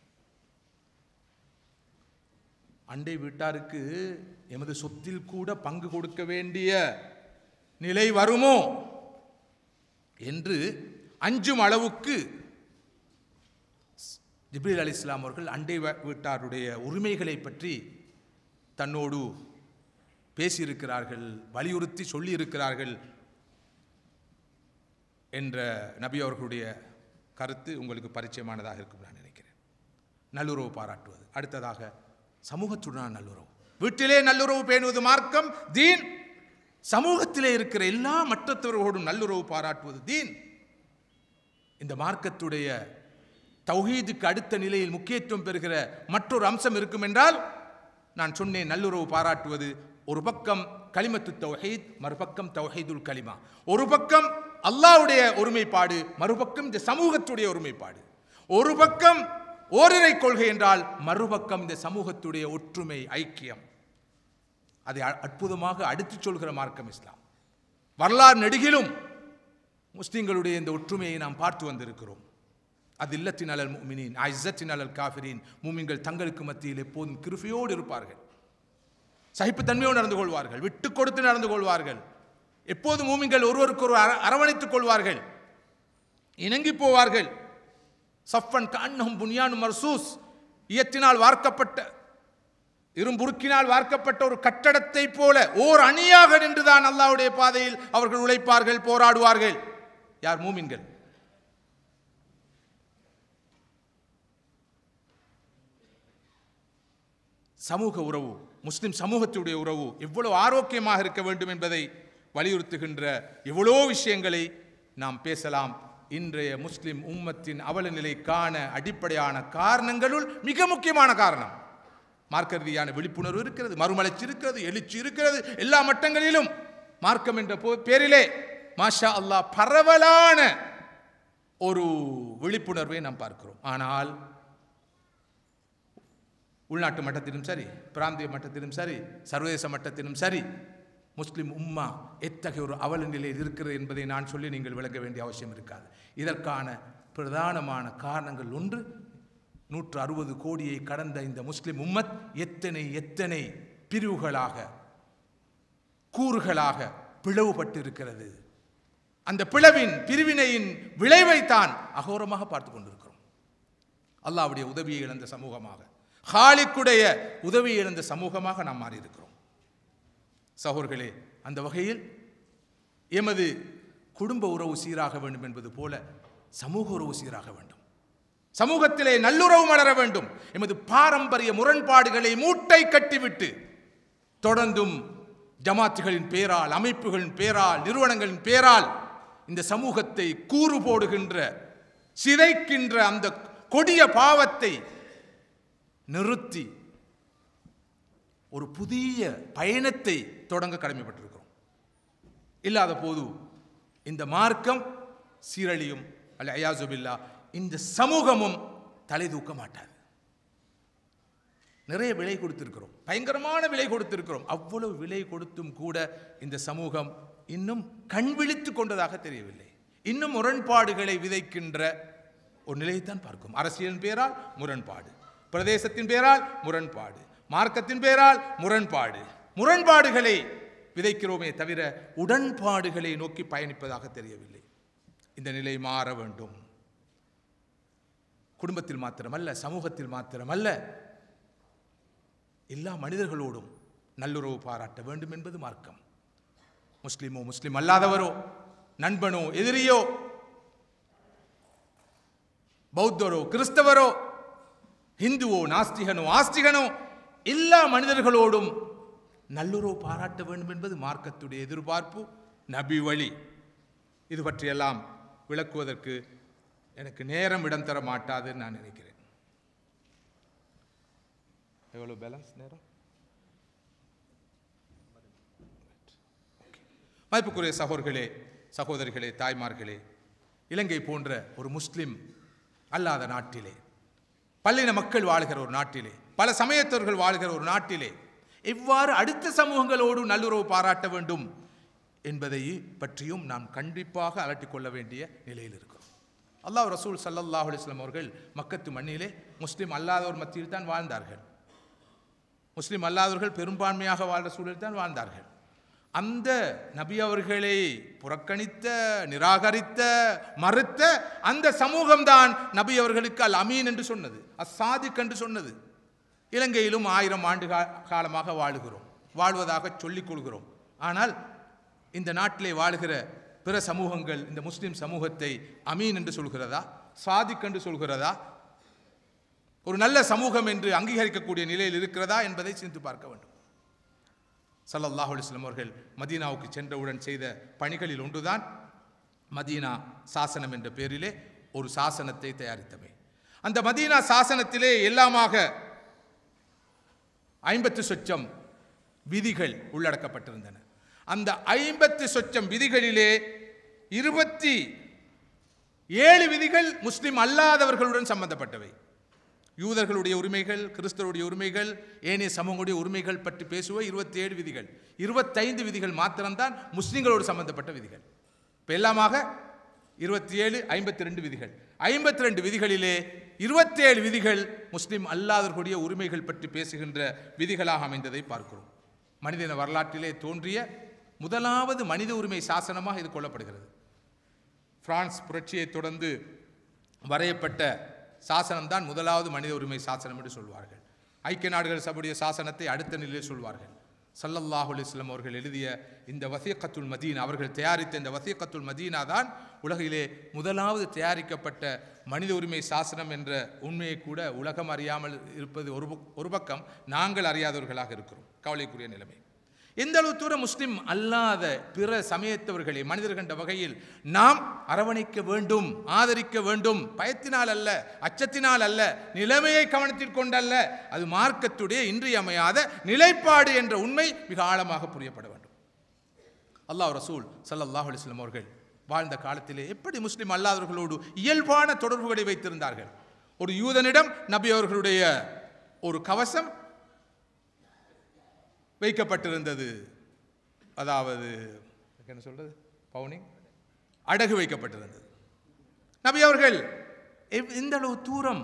அண்டை வீட்டாருக்கு எமது சொத்தில் கூட பங்கு கொடுக்க வேண்டிய நிலை வருமோ? என்று அஞ்சும் அளவுக்கு ஜிப்ரீல் அலி இஸ்லாம் அவர்கள் அண்டை வ- வீட்டாருடைய உரிமைகளை பற்றி தன்னோடு பேசியிருக்கிறார்கள் வலியுறுத்தி சொல்லியிருக்கிறார்கள் என்ற நபி அவர்களுடைய கருத்து உங்களுக்கு பரிச்சயமானதாக இருக்கும் நான் நினைக்கிறேன். நல்லுறவு பாராட்டுவது. அடுத்ததாக சமூகத்துடனான நல்லுறவு. வீட்டிலே நல்லுறவு பேணுவது மார்க்கம் தீன். சமூகத்திலே இருக்கிற எல்லா மற்றத்தவர்களோடும் நல்லுறவு பாராட்டுவது தீன். இந்த மார்க்கத்துடைய தௌஹீதுக்கு அடுத்த நிலையில் முக்கியத்துவம் பெறுகிற மற்றொரு அம்சம் இருக்கும் என்றால் நான் சொன்னேன் நல்லுறவு பாராட்டுவது. ஒரு பக்கம் களிமத்து தௌஹீத் மறுபக்கம் தௌஹீதுல் கலிமா ஒரு பக்கம் அல்லாஹ்வுடைய ஒருமைப்பாடு மறுபக்கம் இந்த சமூகத்துடைய ஒருமைப்பாடு. ஒரு பக்கம் ஓரிரை கொள்கை என்றால் மறுபக்கம் இந்த சமூகத்துடைய ஒற்றுமை ஐக்கியம். அதை அ- அற்புதமாக அடுத்துச் சொல்கிற மார்க்கம் இஸ்லாம். வரலாறு நெடுகிலும் முஸ்லிம்களுடைய இந்த ஒற்றுமையை நாம் பார்த்து வந்திருக்கிறோம். அது இல்லத்தின் அலல் முமினின் ஐசத்தின் அலல் காஃபிரின். மூமின்கள் தங்களுக்கு மத்தியில் எப்போதும் கிருஃபியோடு இருப்பார்கள். சகிப்புத்தன்மையோடு நடந்து கொள்வார்கள். விட்டு கொடுத்து நடந்து கொள்வார்கள். எப்போதும் மூமின்கள் ஒருவருக்கொரு அரவணைத்துக் கொள்வார்கள். இணங்கி போவார்கள். சஃபன் கண்ணம் புனியானும் மர்சூஸ். இயத்தினால் வார்க்கப்பட்ட இரும்புருக்கினால் வார்க்கப்பட்ட ஒரு கட்டடத்தை போல ஓர் அணியாக நின்றுதான் அல்லாவுடைய பாதையில் அவர்கள் உழைப்பார்கள் போராடுவார்கள். யார்? மூமின்கள். சமூக உறவு முஸ்லிம் சமூகத்துடைய உறவு எவ்வளவு ஆரோக்கியமாக இருக்க வேண்டும் என்பதை வலியுறுத்துகின்ற எவ்வளோ விஷயங்களை நாம் பேசலாம். இன்றைய முஸ்லிம் உம்மத்தின் அவலநிலை காண அடிப்படையான காரணங்களுள் மிக முக்கியமான காரணம். மார்க்க ரீதியான விழிப்புணர்வு இருக்கிறது மறுமலர்ச்சி இருக்கிறது எழுச்சி இருக்கிறது எல்லா மட்டங்களிலும். மார்க்கம் என்ற பேரிலே மாஷா அல்லாஹ் பரவலான ஒரு விழிப்புணர்வை நாம் பார்க்கிறோம். ஆனால் உள்நாட்டு மட்டத்திலும் சரி பிராந்திய மட்டத்திலும் சரி சர்வதேச மட்டத்திலும் சரி முஸ்லிம் உம்மா எத்தகைய ஒரு அவல நிலையில் இருக்கிறது என்பதை நான் சொல்லி நீங்கள் விளங்க வேண்டிய அவசியம் இருக்காது. இதற்கான பிரதானமான காரணங்கள் ஒன்று நூற்று அறுபது கோடியை கடந்த இந்த முஸ்லிம் உம்மத் எத்தனை எத்தனை பிரிவுகளாக கூறுகளாக பிளவுபட்டு இருக்கிறது அந்த பிளவின் பிரிவினையின் விளைவைத்தான் அகோரமாக பார்த்து கொண்டிருக்கிறோம். அல்லாவுடைய உதவியை இழந்த சமூகமாக. ஹாலிக்குடைய உதவி இழந்த சமூகமாக நாம் மாறியிருக்கிறோம். சகோர்களே அந்த வகையில் எமது குடும்ப உறவு சீராக வேண்டும் என்பது போல சமூக உறவு சீராக வேண்டும். சமூகத்திலே நல்லுறவு மலர வேண்டும். எமது பாரம்பரிய முரண்பாடுகளை மூட்டை கட்டிவிட்டு தொடர்ந்தும் ஜமாத்துகளின் பேரால் அமைப்புகளின் பேரால் நிறுவனங்களின் பேரால் இந்த சமூகத்தை கூறு போடுகின்ற சிதைக்கின்ற அந்த கொடிய பாவத்தை நிறுத்தி ஒரு புதிய பயணத்தை தொடங்க கடமைப்பட்டிருக்கிறோம். இல்லாத போது இந்த மார்க்கம் சீரழியும். அல்ல அயாசுபில்லா இந்த சமூகமும் தலை தூக்க மாட்டாது. நிறைய விலை கொடுத்திருக்கிறோம். பயங்கரமான விலை கொடுத்திருக்கிறோம். அவ்வளவு விலை கொடுத்தும் கூட இந்த சமூகம் இன்னும் கண் விழித்து கொண்டதாக தெரியவில்லை. இன்னும் முரண்பாடுகளை விதைக்கின்ற ஒரு நிலையைத்தான் பார்க்கும் அரசியலின் பெயரால் முரண்பாடு. பிரதேசத்தின் பேரால் முரண்பாடு மார்க்கத்தின் பேரால் முரண்பாடு. முரண்பாடுகளை விதைக்கிறோமே தவிர உடன்பாடுகளை நோக்கி பயணிப்பதாக தெரியவில்லை. இந்த நிலை மாற வேண்டும். குடும்பத்தில் மாத்திரமல்ல சமூகத்தில் மாத்திரமல்ல. எல்லா மனிதர்களோடும் நல்லுறவு பாராட்ட வேண்டும் என்பது மார்க்கம். முஸ்லிமோ முஸ்லிம் அல்லாதவரோ நண்பனோ எதிரியோ பௌத்தரோ கிறிஸ்தவரோ இந்துவோ நாஸ்திகனோ ஆஸ்திகனோ எல்லா மனிதர்களோடும் நல்லுறவு பாராட்ட வேண்டும் என்பது மார்க்கத்துடைய எதிர்பார்ப்பு. நபி வழி. இது பற்றியெல்லாம் விளக்குவதற்கு எனக்கு நேரம் இடம் தர மாட்டாதுன்னு நான் நினைக்கிறேன். எவ்வளோ பேலன்ஸ் நேரம்? மதிப்புக்குரிய சகோதர்களே சகோதரிகளே தாய்மார்களே இலங்கை போன்ற ஒரு முஸ்லிம் அல்லாத நாட்டிலே பல்லின மக்கள் வாழ்கிற ஒரு நாட்டிலே பல சமயத்தவர்கள் வாழ்கிற ஒரு நாட்டிலே எவ்வாறு அடுத்த சமூகங்களோடு நல்லுறவு பாராட்ட வேண்டும் என்பதை பற்றியும் நாம் கண்டிப்பாக அலட்டிக் கொள்ள வேண்டிய நிலையில் இருக்கிறோம். அல்லாஹ் ரசூல் சல்லல்லாஹ் அலிஸ்லாம் அவர்கள் மக்கத்து மண்ணிலே முஸ்லீம் அல்லாதோர் மத்தியில் தான் வாழ்ந்தார்கள். முஸ்லீம் அல்லாதவர்கள் பெரும்பான்மையாக வாழ்ந்த சூழலில் தான் வாழ்ந்தார்கள். அந்த நபி அவர்களை புறக்கணித்த நிராகரித்த மறுத்த அந்த சமூகம்தான் நபி அவர்களுக்கு அல் அமீன் என்று சொன்னது அசாதிக் என்று சொன்னது. இலங்கையிலும் ஆயிரம் ஆண்டு காலமாக வாழுகிறோம் வாழ்வதாக சொல்லிக் கொள்கிறோம். ஆனால் இந்த நாட்டிலே வாழுகிற பிற சமூகங்கள் இந்த முஸ்லிம் சமூகத்தை அமீன் என்று சொல்கிறதா சாதிக் என்று சொல்கிறதா ஒரு நல்ல சமூகம் என்று அங்கீகரிக்கக்கூடிய நிலையில் இருக்கிறதா என்பதை சிந்தித்து பார்க்க வேண்டும். ஸல்லல்லாஹு அலைஹி அவர்கள் மதீனாவுக்கு சென்றவுடன் செய்த பணிகளில் ஒன்றுதான் மதீனா சாசனம் என்ற பேரிலே ஒரு சாசனத்தை தயாரித்தமை. அந்த மதீனா சாசனத்திலே எல்லாமாக ஐம்பத்து சொச்சம் விதிகள் உள்ளடக்கப்பட்டிருந்தன. அந்த ஐம்பத்து சொச்சம் விதிகளிலே இருபத்தி ஏழு விதிகள் முஸ்லிம் அல்லாதவர்களுடன் சம்பந்தப்பட்டவை. யூதர்களுடைய உரிமைகள் கிறிஸ்தவருடைய உரிமைகள் ஏனைய சமூகங்களுடைய உரிமைகள் பற்றி பேசுவ இருபத்தி ஏழு விதிகள். இருபத்தைந்து விதிகள் மாத்திரம்தான் முஸ்லீம்களோடு சம்பந்தப்பட்ட விதிகள். இப்போ எல்லாமாக இருபத்தி ஏழு ஐம்பத்தி ரெண்டு விதிகள். ஐம்பத்தி ரெண்டு விதிகளிலே இருபத்தேழு விதிகள் முஸ்லீம் அல்லாதவர்களுடைய உரிமைகள் பற்றி பேசுகின்ற விதிகளாக அமைந்ததை பார்க்கிறோம். மனிதன வரலாற்றிலே தோன்றிய முதலாவது மனித உரிமை சாசனமாக இது கொள்ளப்படுகிறது. பிரான்ஸ் புரட்சியை தொடர்ந்து வரையப்பட்ட சாசனம் தான் முதலாவது மனித உரிமை சாசனம் என்று சொல்வார்கள். ஐக்கிய நாடுகள் சபையுடைய சாசனத்தை அடுத்த நிலையில் சொல்வார்கள். சல்லல்லாஹு அலிஸ்லம் அவர்கள் எழுதிய இந்த வசீகத்துல் மதீனா அவர்கள் தயாரித்த இந்த வசீகத்துல் மதீனா தான் உலகிலே முதலாவது தயாரிக்கப்பட்ட மனித உரிமை சாசனம் என்ற உண்மையை கூட உலகம் அறியாமல் இருப்பது ஒரு பக்- ஒரு பக்கம் நாங்கள் அறியாதவர்களாக இருக்கிறோம். கவலைக்குரிய நிலைமை. எந்த அளவு தூரம் முஸ்லிம் அல்லாத பிற சமயத்தவர்களை மனிதர் கண்ட வகையில் நாம் அரவணைக்க வேண்டும் ஆதரிக்க வேண்டும் பயத்தினால் அல்ல அச்சத்தினால் அல்ல நிலைமையை கவனத்தில் கொண்டல்ல அது மார்க்கத்துடைய இன்றியமையாத நிலைப்பாடு என்ற உண்மை மிக ஆழமாக புரியப்பட வேண்டும். அல்லாஹ் ரசூல் சல்லாஹ் அலிஸ்லம் அவர்கள் வாழ்ந்த காலத்திலே எப்படி முஸ்லிம் அல்லாதவர்களோடு இயல்பான தொடர்புகளை வைத்திருந்தார்கள்? ஒரு யூதனிடம் நபி அவர்களுடைய ஒரு கவசம் வைக்கப்பட்டிருந்தது. அதாவது என்ன சொல்றது? பவுனிங் அடகு வைக்கப்பட்டிருந்தது. நபி அவர்கள் இந்த அளவு தூரம்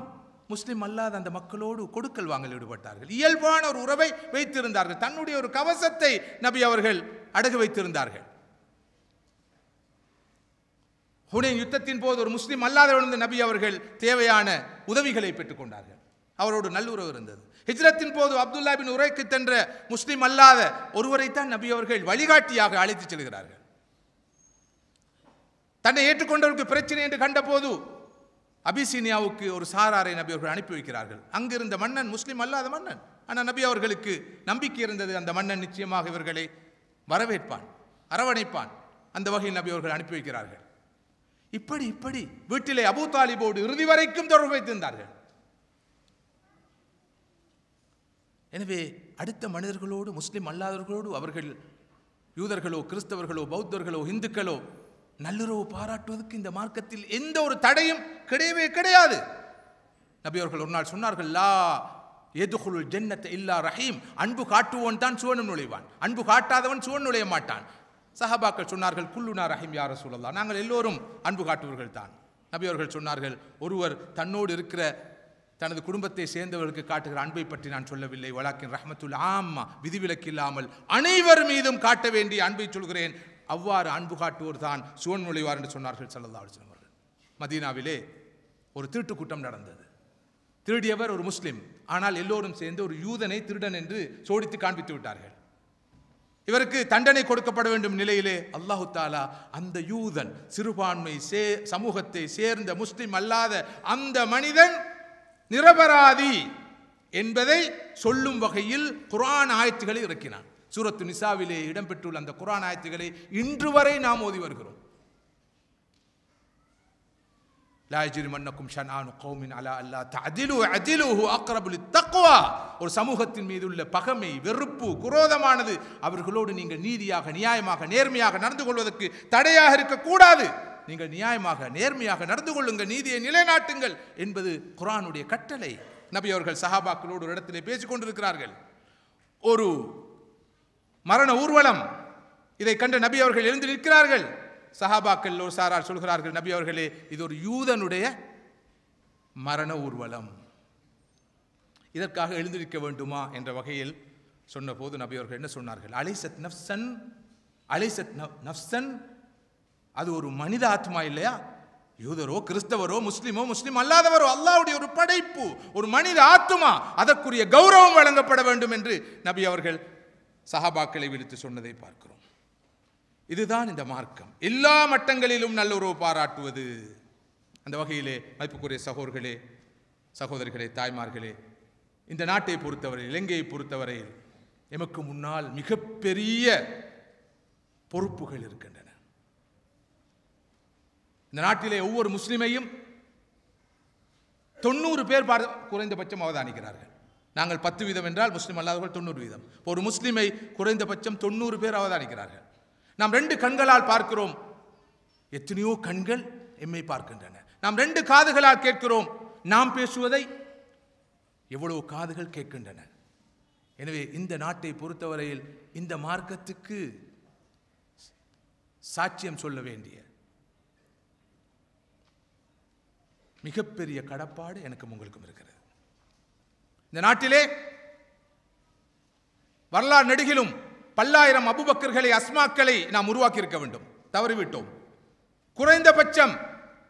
முஸ்லீம் அல்லாத அந்த மக்களோடு கொடுக்கல் வாங்கல் ஈடுபட்டார்கள்? இயல்பான ஒரு உறவை வைத்திருந்தார்கள். தன்னுடைய ஒரு கவசத்தை நபி அவர்கள் அடகு வைத்திருந்தார்கள். ஹுனேன் யுத்தத்தின் போது ஒரு முஸ்லீம் அல்லாதவர்ந்து நபி அவர்கள் தேவையான உதவிகளை பெற்றுக்கொண்டார்கள் அவரோடு நல்லுறவு இருந்தது. ஹிஜ்ரத்தின் போது அப்துல்லா பின் உரைக்கு சென்ற முஸ்லிம் அல்லாத ஒருவரைத்தான் நபி அவர்கள் வழிகாட்டியாக அழைத்துச் செல்கிறார்கள். தன்னை ஏற்றுக்கொண்டவருக்கு பிரச்சனை என்று கண்டபோது அபிசீனியாவுக்கு ஒரு சாராரை நபி அவர்கள் அனுப்பி வைக்கிறார்கள். அங்கிருந்த மன்னன் முஸ்லிம் அல்லாத மன்னன். ஆனால் நபி அவர்களுக்கு நம்பிக்கை இருந்தது அந்த மன்னன் நிச்சயமாக இவர்களை வரவேற்பான் அரவணைப்பான் அந்த வகையில் நபி அவர்கள் அனுப்பி வைக்கிறார்கள். இப்படி இப்படி வீட்டிலே அபு தாலிபோடு இறுதி வரைக்கும் தொடர்பு வைத்திருந்தார்கள். எனவே அடுத்த மனிதர்களோடு முஸ்லிம் அல்லாதவர்களோடு அவர்கள் யூதர்களோ கிறிஸ்தவர்களோ பௌத்தர்களோ இந்துக்களோ நல்லுறவு பாராட்டுவதற்கு இந்த மார்க்கத்தில் எந்த ஒரு தடையும் கிடையவே கிடையாது. நபி அவர்கள் ஒரு நாள் சொன்னார்கள் லா எதுகுல் ஜென்னத்தை இல்லா ரஹீம். அன்பு காட்டுவோன் தான் சுவனம் நுழைவான். அன்பு காட்டாதவன் சுவன் நுழைய மாட்டான். சஹாபாக்கள் சொன்னார்கள் குல்லுனா ரஹீம் யார சூழல்லா நாங்கள் எல்லோரும் அன்பு காட்டுவர்கள் தான். நபி அவர்கள் சொன்னார்கள் ஒருவர் தன்னோடு இருக்கிற தனது குடும்பத்தை சேர்ந்தவர்களுக்கு காட்டுகிற அன்பை பற்றி நான் சொல்லவில்லை. வழக்கின் ரஹமத்துல் ஆம்மா விதிவிலக்கு இல்லாமல் அனைவர் மீதும் காட்ட வேண்டிய அன்பை சொல்கிறேன். அவ்வாறு அன்பு காட்டுவோர் தான் சுவன் நுழைவார் என்று சொன்னார்கள் சல்லல்லா அலிஸ்லாம் அவர்கள். மதீனாவிலே ஒரு திருட்டு கூட்டம் நடந்தது. திருடியவர் ஒரு முஸ்லிம். ஆனால் எல்லோரும் சேர்ந்து ஒரு யூதனை திருடன் என்று சோடித்து காண்பித்து விட்டார்கள். இவருக்கு தண்டனை கொடுக்கப்பட வேண்டும் நிலையிலே அல்லாஹு தாலா அந்த யூதன் சிறுபான்மை சே சமூகத்தை சேர்ந்த முஸ்லிம் அல்லாத அந்த மனிதன் நிரபராதி என்பதை சொல்லும் வகையில் குரான் ஆயத்துகளை இறக்கினான் சூரத்து நிசாவிலே இடம்பெற்றுள்ள அந்த குரான் ஆயத்துகளை இன்று வரை நாம் ஓதி வருகிறோம். லா ஷனானு கௌமின் அலா அல்லா அதிலு அதிலுஹு அக்ரபு தக்குவா ஒரு சமூகத்தின் மீது உள்ள பகமை வெறுப்பு குரோதமானது அவர்களோடு நீங்கள் நீதியாக நியாயமாக நேர்மையாக நடந்து கொள்வதற்கு தடையாக இருக்கக்கூடாது. நீங்கள் நியாயமாக நேர்மையாக நடந்து கொள்ளுங்கள் நீதியை நிலைநாட்டுங்கள் என்பது குரானுடைய கட்டளை. நபி அவர்கள் சஹாபாக்களோடு ஒரு இடத்திலே பேசிக் கொண்டிருக்கிறார்கள். ஒரு மரண ஊர்வலம். இதை கண்டு நபி அவர்கள் எழுந்து நிற்கிறார்கள். சஹாபாக்கள் ஒரு சாரார் சொல்கிறார்கள் நபி அவர்களே இது ஒரு யூதனுடைய மரண ஊர்வலம். இதற்காக எழுந்திருக்க வேண்டுமா? என்ற வகையில் சொன்னபோது நபி அவர்கள் என்ன சொன்னார்கள்? அலைசத் நஃப்சன் அலைசத் நப்சன் நஃப்சன் அது ஒரு மனித ஆத்மா இல்லையா? யூதரோ கிறிஸ்தவரோ முஸ்லிமோ முஸ்லிம் அல்லாதவரோ அல்லாவுடைய ஒரு படைப்பு ஒரு மனித ஆத்மா அதற்குரிய கௌரவம் வழங்கப்பட வேண்டும் என்று நபி அவர்கள் சஹாபாக்களை விடுத்து சொன்னதை பார்க்கிறோம். இதுதான் இந்த மார்க்கம். எல்லா மட்டங்களிலும் நல்லுறவு பாராட்டுவது. அந்த வகையிலே மதிப்புக்குரிய சகோதர்களே சகோதரிகளே தாய்மார்களே இந்த நாட்டை பொறுத்தவரை இலங்கையை பொறுத்தவரையில் எமக்கு முன்னால் மிகப்பெரிய பொறுப்புகள் இருக்கின்றன. இந்த நாட்டிலே ஒவ்வொரு முஸ்லிமையும் தொண்ணூறு பேர் பார- குறைந்தபட்சம் அவதானிக்கிறார்கள். நாங்கள் பத்து வீதம் என்றால் முஸ்லீம் அல்லாதவர்கள் தொண்ணூறு வீதம். ஒரு முஸ்லீமை குறைந்தபட்சம் தொண்ணூறு பேர் அவதானிக்கிறார்கள். நாம் ரெண்டு கண்களால் பார்க்கிறோம். எத்தனையோ கண்கள் எம்மை பார்க்கின்றன. நாம் ரெண்டு காதுகளால் கேட்கிறோம். நாம் பேசுவதை எவ்வளவு காதுகள் கேட்கின்றன. எனவே இந்த நாட்டை பொறுத்தவரையில் இந்த மார்க்கத்துக்கு சாட்சியம் சொல்ல வேண்டிய மிகப்பெரிய கடப்பாடு எனக்கும் உங்களுக்கும் இருக்கிறது. இந்த நாட்டிலே வரலாறு நெடுகிலும் பல்லாயிரம் அபுபக்கர்களை அஸ்மாக்களை நாம் உருவாக்கி இருக்க வேண்டும். தவறிவிட்டோம். குறைந்தபட்சம்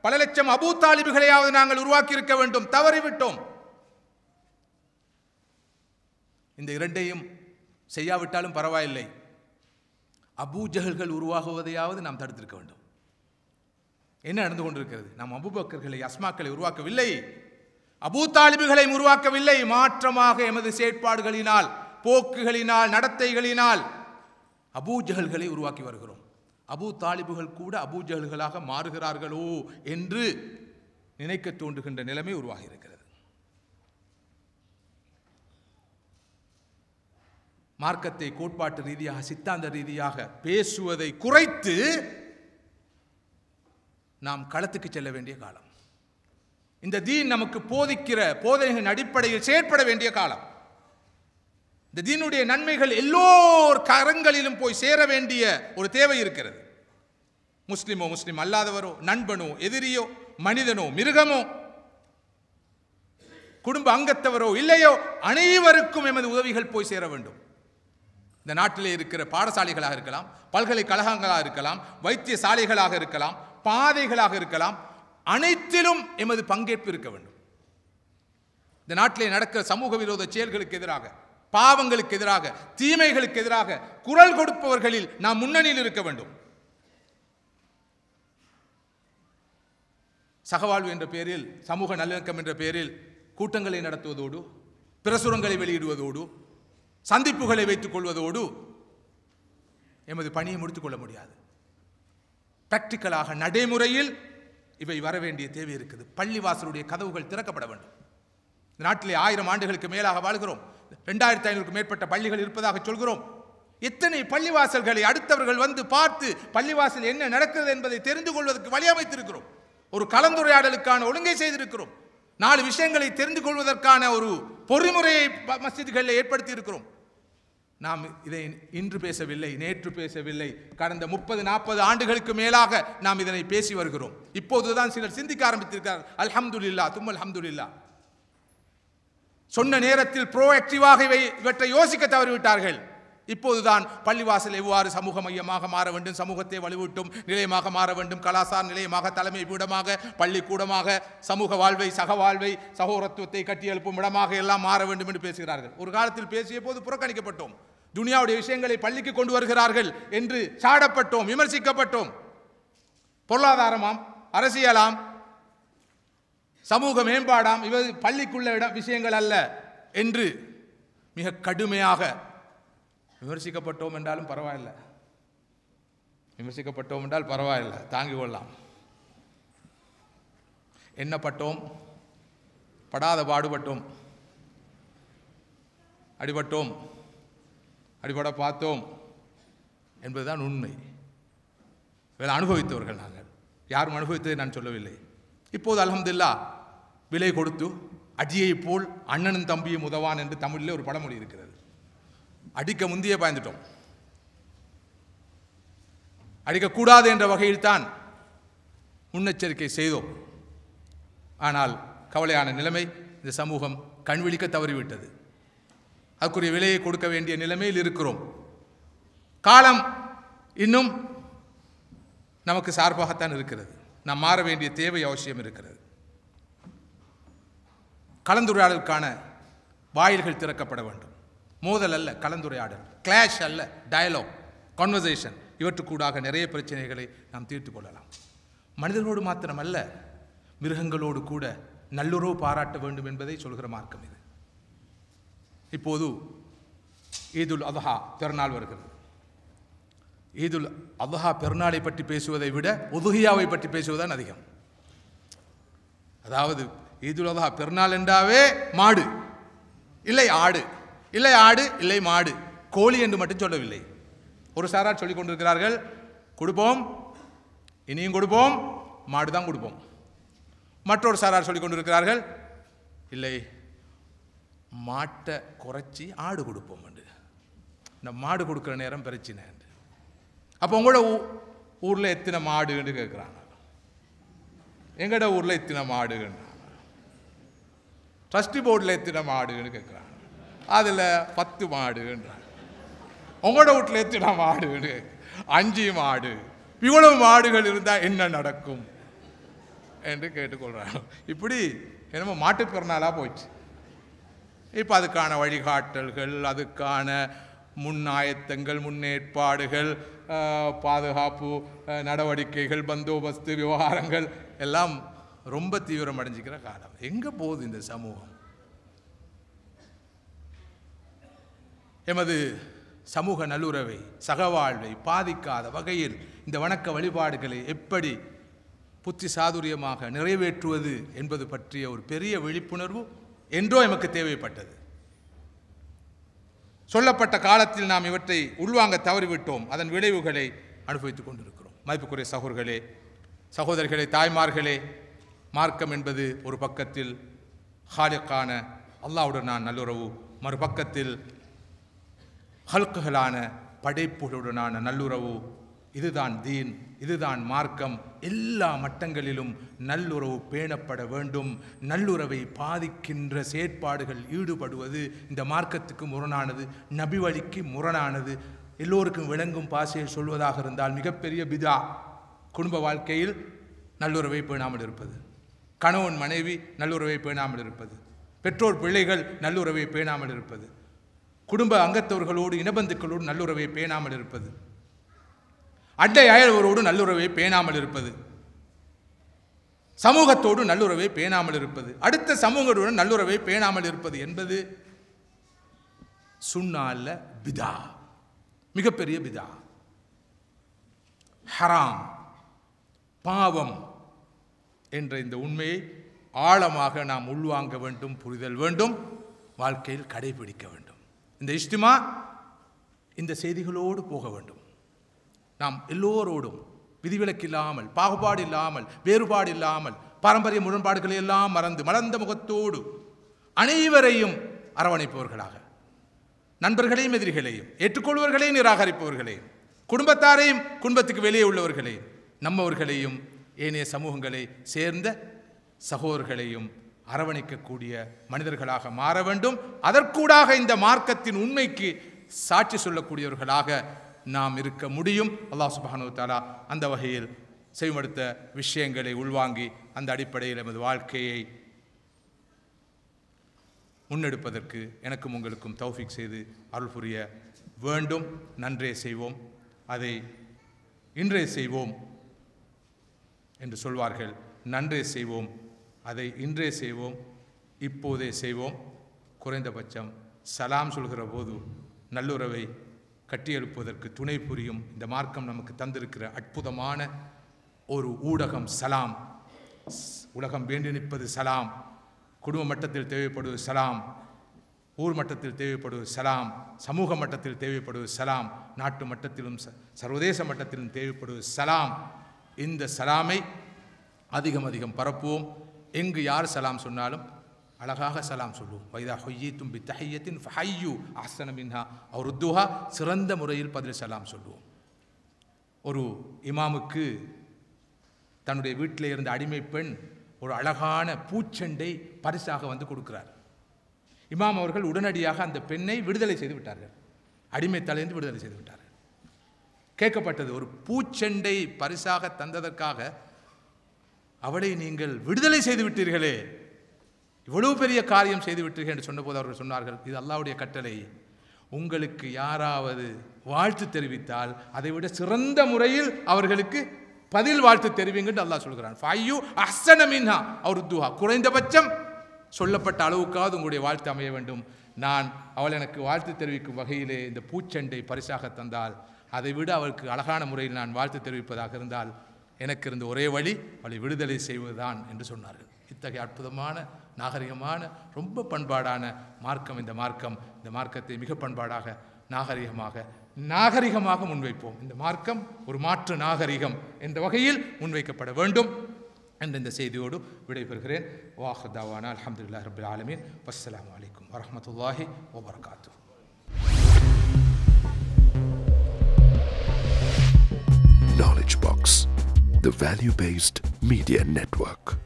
பல லட்சம் அபூ தாலிபுகளையாவது நாங்கள் உருவாக்கி இருக்க வேண்டும். தவறிவிட்டோம். இந்த இரண்டையும் செய்யாவிட்டாலும் பரவாயில்லை. அபூஜகல்கள் உருவாகுவதையாவது நாம் தடுத்திருக்க வேண்டும். என்ன நடந்து கொண்டிருக்கிறது? நாம் அபுபக்கர்களை அஸ்மாக்களை உருவாக்கவில்லை. அபூ தாலிபுகளை உருவாக்கவில்லை. மாற்றமாக எமது செயற்பாடுகளினால் போக்குகளினால் நடத்தைகளினால் அபூஜகல்களை உருவாக்கி வருகிறோம். அபூ தாலிபுகள் கூட அபூஜகல்களாக மாறுகிறார்களோ என்று நினைக்க தோன்றுகின்ற நிலைமை உருவாகி இருக்கிறது மார்க்கத்தை கோட்பாட்டு ரீதியாக சித்தாந்த ரீதியாக பேசுவதை குறைத்து நாம் களத்துக்கு செல்ல வேண்டிய காலம். இந்த தீன் நமக்கு போதிக்கிற போதனைகளின் அடிப்படையில் செயற்பட வேண்டிய காலம். இந்த தீனுடைய நன்மைகள் எல்லோர் கரங்களிலும் போய் சேர வேண்டிய ஒரு தேவை இருக்கிறது. முஸ்லிமோ முஸ்லிம் அல்லாதவரோ நண்பனோ எதிரியோ மனிதனோ மிருகமோ குடும்ப அங்கத்தவரோ இல்லையோ அனைவருக்கும் எமது உதவிகள் போய் சேர வேண்டும். இந்த நாட்டிலே இருக்கிற பாடசாலைகளாக இருக்கலாம் பல்கலைக்கழகங்களாக இருக்கலாம் வைத்தியசாலைகளாக இருக்கலாம் பாதைகளாக இருக்கலாம். அனைத்திலும் எமது பங்கேற்பு இருக்க வேண்டும். இந்த நாட்டிலே நடக்கிற சமூக விரோத செயல்களுக்கு எதிராக பாவங்களுக்கு எதிராக தீமைகளுக்கு எதிராக குரல் கொடுப்பவர்களில் நாம் முன்னணியில் இருக்க வேண்டும். சகவாழ்வு என்ற பெயரில் சமூக நல்லிணக்கம் என்ற பெயரில் கூட்டங்களை நடத்துவதோடு பிரசுரங்களை வெளியிடுவதோடு சந்திப்புகளை வைத்துக் கொள்வதோடு எமது பணியை முடித்துக் கொள்ள முடியாது. ப்ராக்டிக்கலாக நடைமுறையில் இவை வர வேண்டிய தேவை இருக்குது. பள்ளிவாசலுடைய கதவுகள் திறக்கப்பட வேண்டும். இந்த நாட்டிலே ஆயிரம் ஆண்டுகளுக்கு மேலாக வாழ்கிறோம். ரெண்டாயிரத்தி ஐநூறுக்கு மேற்பட்ட பள்ளிகள் இருப்பதாக சொல்கிறோம். எத்தனை பள்ளிவாசல்களை அடுத்தவர்கள் வந்து பார்த்து பள்ளிவாசல் என்ன நடக்கிறது என்பதை தெரிந்து கொள்வதற்கு வழி அமைத்திருக்கிறோம். ஒரு கலந்துரையாடலுக்கான ஒழுங்கை செய்திருக்கிறோம். நாலு விஷயங்களை தெரிந்து கொள்வதற்கான ஒரு பொறிமுறையை ப- ஏற்படுத்தி இருக்கிறோம் நாம் இதை இன்று பேசவில்லை நேற்று பேசவில்லை. கடந்த முப்பது நாற்பது ஆண்டுகளுக்கு மேலாக நாம் இதனை பேசி வருகிறோம். இப்போதுதான் சிலர் சிந்திக்க ஆரம்பித்திருக்கிறார் அல்ஹம்துல்லா தும் அல்ஹம்துல்லா சொன்ன நேரத்தில் ப்ரோஆக்டிவாக இவை இவற்றை யோசிக்க தவறிவிட்டார்கள். இப்போதுதான் பள்ளிவாசல் எவ்வாறு சமூக மையமாக மாற வேண்டும் சமூகத்தை வலுவூட்டும் நிலையமாக மாற வேண்டும் கலாசார நிலையமாக தலைமை பீடமாக பள்ளிக்கூடமாக சமூக வாழ்வை சக வாழ்வை சகோதரத்துவத்தை கட்டியெழுப்பும் இடமாக எல்லாம் மாற வேண்டும் என்று பேசுகிறார்கள். ஒரு காலத்தில் பேசிய போது புறக்கணிக்கப்பட்டோம். துனியாவுடைய விஷயங்களை பள்ளிக்கு கொண்டு வருகிறார்கள் என்று சாடப்பட்டோம் விமர்சிக்கப்பட்டோம். பொருளாதாரமாம் அரசியலாம் சமூக மேம்பாடாம் இவை பள்ளிக்குள்ள இடம் விஷயங்கள் அல்ல என்று மிக கடுமையாக விமர்சிக்கப்பட்டோம் என்றாலும் பரவாயில்லை. விமர்சிக்கப்பட்டோம் என்றால் பரவாயில்லை. தாங்கிக் கொள்ளலாம். எண்ணப்பட்டோம் படாத பாடுபட்டோம் அடிபட்டோம் அடிபட பார்த்தோம் என்பதுதான் உண்மை. இதில் அனுபவித்தவர்கள் நாங்கள். யாரும் அனுபவித்ததை நான் சொல்லவில்லை. இப்போது அலமதுல்லா விலை கொடுத்து அஜியை போல் அண்ணனும் தம்பியும் உதவான் என்று தமிழிலே ஒரு பழமொழி இருக்கிறது. அடிக்க முந்திய பாய்ந்துட்டோம். அடிக்கக்கூடாது என்ற வகையில் தான் முன்னெச்சரிக்கை செய்தோம். ஆனால் கவலையான நிலைமை இந்த சமூகம் கண்விழிக்க தவறிவிட்டது. அதுக்குரிய விலையை கொடுக்க வேண்டிய நிலைமையில் இருக்கிறோம். காலம் இன்னும் நமக்கு சார்பாகத்தான் இருக்கிறது. நாம் மாற வேண்டிய தேவை அவசியம் இருக்கிறது. கலந்துரையாடலுக்கான வாயில்கள் திறக்கப்பட வேண்டும். மோதல் அல்ல கலந்துரையாடல். கிளாஷ் அல்ல டயலாக் கான்வர்சேஷன் இவற்றுக்கூடாக நிறைய பிரச்சனைகளை நாம் தீர்த்து கொள்ளலாம். மனிதர்களோடு மாத்திரமல்ல மிருகங்களோடு கூட நல்லுறவு பாராட்ட வேண்டும் என்பதை சொல்கிற மார்க்கம் இது. இப்போது ஈதுல் அதஹா பெருநாள் வருகிறது. ஈதுல் அதஹா பெருநாளை பற்றி பேசுவதை விட உதுகியாவை பற்றி பேசுவதுதான் அதிகம். அதாவது ஈதுல் அதஹா பெருநாள் என்றாவே மாடு. இல்லை ஆடு. இல்லை ஆடு இல்லை மாடு. கோழி என்று மட்டும் சொல்லவில்லை. ஒரு சாரார் சொல்லிக் கொண்டிருக்கிறார்கள் கொடுப்போம் இனியும் கொடுப்போம் மாடு தான் கொடுப்போம். மற்றொரு சாரார் சொல்லிக் கொண்டிருக்கிறார்கள் இல்லை மாட்டை குறைச்சி ஆடு கொடுப்போம் என்று. இந்த மாடு கொடுக்குற நேரம் பிரச்சனை அப்போ உங்களோட ஊ ஊரில் எத்தனை மாடுன்னு கேட்குறாங்க. எங்கட ஊரில் எத்தனை மாடுன்னு. ட்ரஸ்டி போர்டில் எத்தனை மாடுன்னு கேட்குறாங்க. அதில் பத்து மாடுன்றார் உங்களோட வீட்டில் எத்தனை மாடுன்னு அஞ்சு மாடு. இவ்வளவு மாடுகள் இருந்தால் என்ன நடக்கும்? என்று கேட்டுக்கொள்கிறாங்க இப்படி என்னமோ மாட்டுப் பிறநாளாக போயிடுச்சு. இப்போ அதுக்கான வழிகாட்டல்கள் அதுக்கான முன்னாயத்தங்கள் முன்னேற்பாடுகள் பாதுகாப்பு நடவடிக்கைகள் பந்தோபஸ்து விவகாரங்கள் எல்லாம் ரொம்ப தீவிரம் அடைஞ்சிக்கிற காலம். எங்கே போகுது இந்த சமூகம்? எமது சமூக நல்லுறவை சகவாழ்வை பாதிக்காத வகையில் இந்த வணக்க வழிபாடுகளை எப்படி புத்தி சாதுரியமாக நிறைவேற்றுவது என்பது பற்றிய ஒரு பெரிய விழிப்புணர்வு என்றோ எமக்கு தேவைப்பட்டது. சொல்லப்பட்ட காலத்தில் நாம் இவற்றை உள்வாங்க தவறிவிட்டோம். அதன் விளைவுகளை அனுபவித்துக் கொண்டிருக்கிறோம். மதிப்புக்குரிய சகோர்களே சகோதரிகளே தாய்மார்களே மார்க்கம் என்பது ஒரு பக்கத்தில் ஹாலிக்கான அல்லாவுடன் நான் நல்லுறவு மறுபக்கத்தில் ஹல்குகளான படைப்புகளுடனான நல்லுறவு இதுதான் தீன் இதுதான் மார்க்கம். எல்லா மட்டங்களிலும் நல்லுறவு பேணப்பட வேண்டும். நல்லுறவை பாதிக்கின்ற செயற்பாடுகள் ஈடுபடுவது இந்த மார்க்கத்துக்கு முரணானது நபி வழிக்கு முரணானது. எல்லோருக்கும் விளங்கும் பாசையில் சொல்வதாக இருந்தால் மிகப்பெரிய பிதா. குடும்ப வாழ்க்கையில் நல்லுறவை பேணாமல் இருப்பது. கணவன் மனைவி நல்லுறவை பேணாமல் இருப்பது. பெற்றோர் பிள்ளைகள் நல்லுறவை பேணாமல் இருப்பது. குடும்ப அங்கத்தவர்களோடு இனபந்துக்களோடு நல்லுறவை பேணாமல் இருப்பது. அண்டை அயல்வரோடு நல்லுறவை பேணாமல் இருப்பது. சமூகத்தோடு நல்லுறவை பேணாமல் இருப்பது. அடுத்த சமூகத்துடன் நல்லுறவை பேணாமல் இருப்பது என்பது சுண்ணால பிதா. மிகப்பெரிய பிதா. ஹராம் பாவம் என்ற இந்த உண்மையை ஆழமாக நாம் உள்வாங்க வேண்டும் புரிதல் வேண்டும் வாழ்க்கையில் கடைபிடிக்க வேண்டும். இந்த இஷ்டிமா இந்த செய்திகளோடு போக வேண்டும். நாம் எல்லோரோடும் விதிவிலக்கு இல்லாமல் பாகுபாடு இல்லாமல் வேறுபாடு இல்லாமல் பாரம்பரிய முரண்பாடுகளை எல்லாம் மறந்து மலர்ந்த முகத்தோடு அனைவரையும் அரவணைப்பவர்களாக. நண்பர்களையும் எதிரிகளையும் ஏற்றுக்கொள்வர்களையும் நிராகரிப்பவர்களையும் குடும்பத்தாரையும் குடும்பத்துக்கு வெளியே உள்ளவர்களையும் நம்மவர்களையும் ஏனைய சமூகங்களை சேர்ந்த சகோதரர்களையும் அரவணைக்கக்கூடிய மனிதர்களாக மாற வேண்டும். அதற்கூடாக இந்த மார்க்கத்தின் உண்மைக்கு சாட்சி சொல்லக்கூடியவர்களாக நாம் இருக்க முடியும். அல்லாஹ் சுபானு தாலா அந்த வகையில் செய்மடுத்த விஷயங்களை உள்வாங்கி அந்த அடிப்படையில் எமது வாழ்க்கையை முன்னெடுப்பதற்கு எனக்கும் உங்களுக்கும் தௌஃபிக் செய்து அருள் புரிய வேண்டும். நன்றே செய்வோம். அதை இன்றே செய்வோம் என்று சொல்வார்கள். நன்றே செய்வோம். அதை இன்றே செய்வோம் இப்போதே செய்வோம். குறைந்தபட்சம் சலாம் சொல்கிற போது நல்லுறவை கட்டியெழுப்பதற்கு துணை புரியும் இந்த மார்க்கம் நமக்கு தந்திருக்கிற அற்புதமான ஒரு ஊடகம் சலாம். ஸ்- உலகம் வேண்டி நிற்பது சலாம். குடும்ப மட்டத்தில் தேவைப்படுவது சலாம். ஊர் மட்டத்தில் தேவைப்படுவது சலாம். சமூக மட்டத்தில் தேவைப்படுவது சலாம். நாட்டு மட்டத்திலும் ச- சர்வதேச மட்டத்திலும் தேவைப்படுவது சலாம். இந்த சலாமை அதிகம் அதிகம் பரப்புவோம். எங்கு யார் சலாம் சொன்னாலும் அழகாக சலாம் சொல்லுவோம் வைதா ஹொய்யீத்தும் பி தஹையத்தின் ஃபஹையு அஹ்சன மின்ஹா. அவர் உத்துஹா சிறந்த முறையில் பதில் சலாம் சொல்லுவோம் ஒரு இமாமுக்கு தன்னுடைய வீட்டில் இருந்த அடிமை பெண் ஒரு அழகான பூச்செண்டை பரிசாக வந்து கொடுக்கிறார். இமாம் அவர்கள் உடனடியாக அந்த பெண்ணை விடுதலை செய்து விட்டார்கள். அடிமை தலைந்து விடுதலை செய்து விட்டார்கள். கேட்கப்பட்டது ஒரு பூச்செண்டை பரிசாக தந்ததற்காக அவளை நீங்கள் விடுதலை செய்து விட்டீர்களே இவ்வளவு பெரிய காரியம் செய்து விட்டீர்கள் என்று சொன்னபோது அவர்கள் சொன்னார்கள் இது அல்லாவுடைய கட்டளை. உங்களுக்கு யாராவது வாழ்த்து தெரிவித்தால் அதைவிட சிறந்த முறையில் அவர்களுக்கு பதில் வாழ்த்து தெரிவிங்கன்னு அல்லாஹ் சொல்கிறான். ஃபையு அசன மின்ஹா அவர் துஹா குறைந்தபட்சம் சொல்லப்பட்ட அளவுக்காவது உங்களுடைய வாழ்த்து அமைய வேண்டும். நான் அவள் எனக்கு வாழ்த்து தெரிவிக்கும் வகையிலே இந்த பூச்செண்டை பரிசாக தந்தால் அதைவிட அவளுக்கு அழகான முறையில் நான் வாழ்த்து தெரிவிப்பதாக இருந்தால் எனக்கு இருந்த ஒரே வழி அவளை விடுதலை செய்வதுதான் என்று சொன்னார்கள். இத்தகைய அற்புதமான நாகரிகமான ரொம்ப பண்பாடான மார்க்கம் இந்த மார்க்கம் இந்த மார்க்கத்தை மிக பண்பாடாக நாகரிகமாக நாகரிகமாக முன்வைப்போம். இந்த மார்க்கம் ஒரு மாற்று நாகரிகம் என்ற வகையில் முன்வைக்கப்பட வேண்டும் என்ற இந்த செய்தியோடு விடைபெறுகிறேன். வாஹ் அலமதுல்லா ரபுல் ஆலமீன். வஸ்ஸலாமு அலைக்கும் வரமத்துல்லாஹி வபர்காத்து. Knowledge Box, the value based media network.